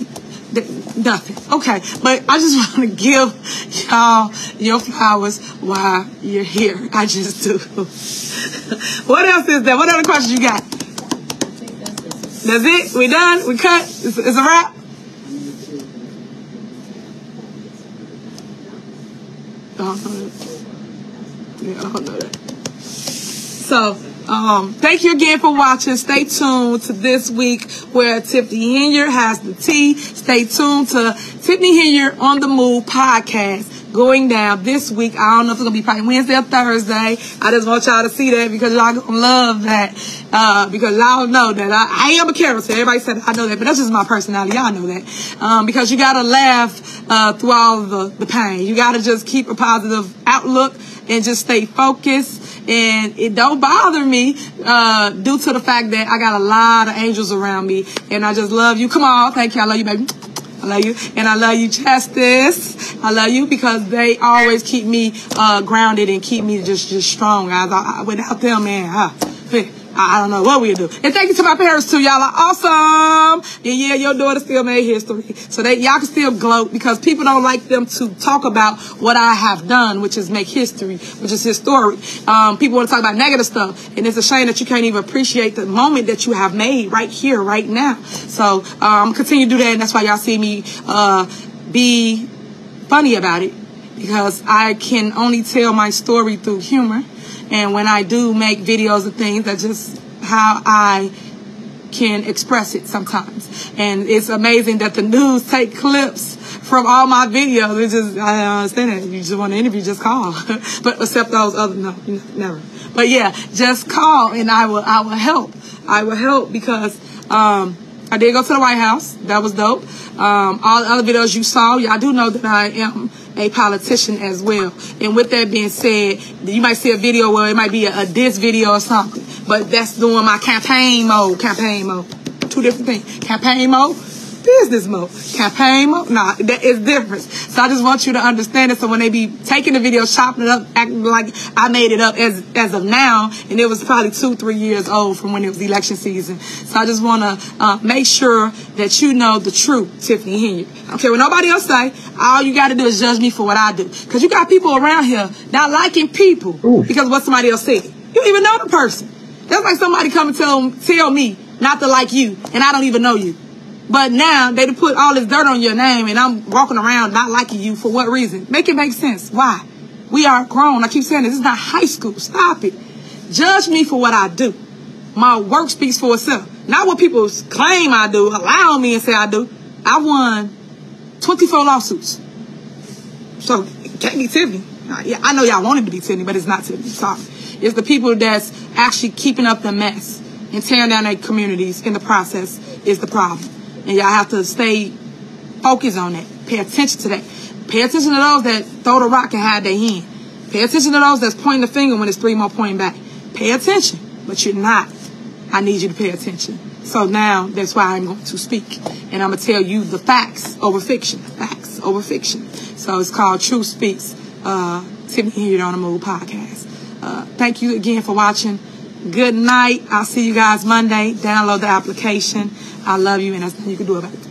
nothing. Okay, but I just want to give y'all your flowers while you're here. I just do. what else is there? What other questions you got? That's it. We done. We cut. It's, it's a wrap. Oh, I don't know that. Yeah, I don't know that. So. Um, thank you again for watching. Stay tuned to this week where Tiffany Henyard has the tea. Stay tuned to Tiffany Henyard on the Move podcast. going down this week. I don't know if it's gonna be probably Wednesday or Thursday. I just want y'all to see that because y'all gonna love that. Uh, because y'all know that I, I am a character. Everybody said I know that, but that's just my personality. Y'all know that. Um, because you gotta laugh uh, through all the, the pain. You gotta just keep a positive outlook and just stay focused. And it don't bother me uh, due to the fact that I got a lot of angels around me, and I just love you. Come on, thank you. I love you, baby. I love you. And I love you, Justice. I love you because they always keep me uh, grounded and keep me just just strong. I, I, without them, man, huh? I don't know what we'll do. And thank you to my parents too. Y'all are awesome. And yeah, your daughter still made history. So that y'all can still gloat because people don't like them to talk about what I have done, which is make history, which is historic. Um, people want to talk about negative stuff. And it's a shame that you can't even appreciate the moment that you have made right here, right now. So um, continue to do that. And that's why y'all see me uh, be funny about it because I can only tell my story through humor. And when I do make videos of things, that's just how I can express it sometimes. And it's amazing that the news take clips from all my videos. It's just, I don't understand that. You just want to interview, just call. but except those other, no, never. But yeah, just call and I will, I will help. I will help because, um, I did go to the White House. That was dope. Um, all the other videos you saw, y'all do know that I am a politician as well. And with that being said, you might see a video where it might be a, a diss video or something, but that's doing my campaign mode, campaign mode. Two different things. Campaign mode, business mode. Campaign mode, nah, that is different. So I just want you to understand it. So when they be taking the video, chopping it up, acting like I made it up as as of now, and it was probably two, three years old from when it was election season. So I just want to uh, make sure that you know the truth, Tiffany don't care what nobody else say. All you got to do is judge me for what I do. Because you got people around here not liking people Ooh. because what somebody else said. You don't even know the person. That's like somebody come and tell, tell me not to like you, and I don't even know you. But now they put all this dirt on your name and I'm walking around not liking you for what reason? Make it make sense. Why? We are grown. I keep saying this. Is not high school. Stop it. Judge me for what I do. My work speaks for itself. Not what people claim I do, allow me and say I do. I won 24 lawsuits. So can't be Tiffany. Uh, yeah, I know y'all wanted to be Tiffany, but it's not Tiffany. Sorry. It's the people that's actually keeping up the mess and tearing down their communities in the process is the problem. And y'all have to stay focused on that. Pay attention to that. Pay attention to those that throw the rock and hide their hand. Pay attention to those that's pointing the finger when it's three more pointing back. Pay attention, but you're not. I need you to pay attention. So now that's why I'm going to speak. And I'm going to tell you the facts over fiction. Facts over fiction. So it's called Truth Speaks, uh, Tiffany Henyard on the Move podcast. Uh, thank you again for watching. Good night. I'll see you guys Monday. Download the application. I love you, and there's you can do about it.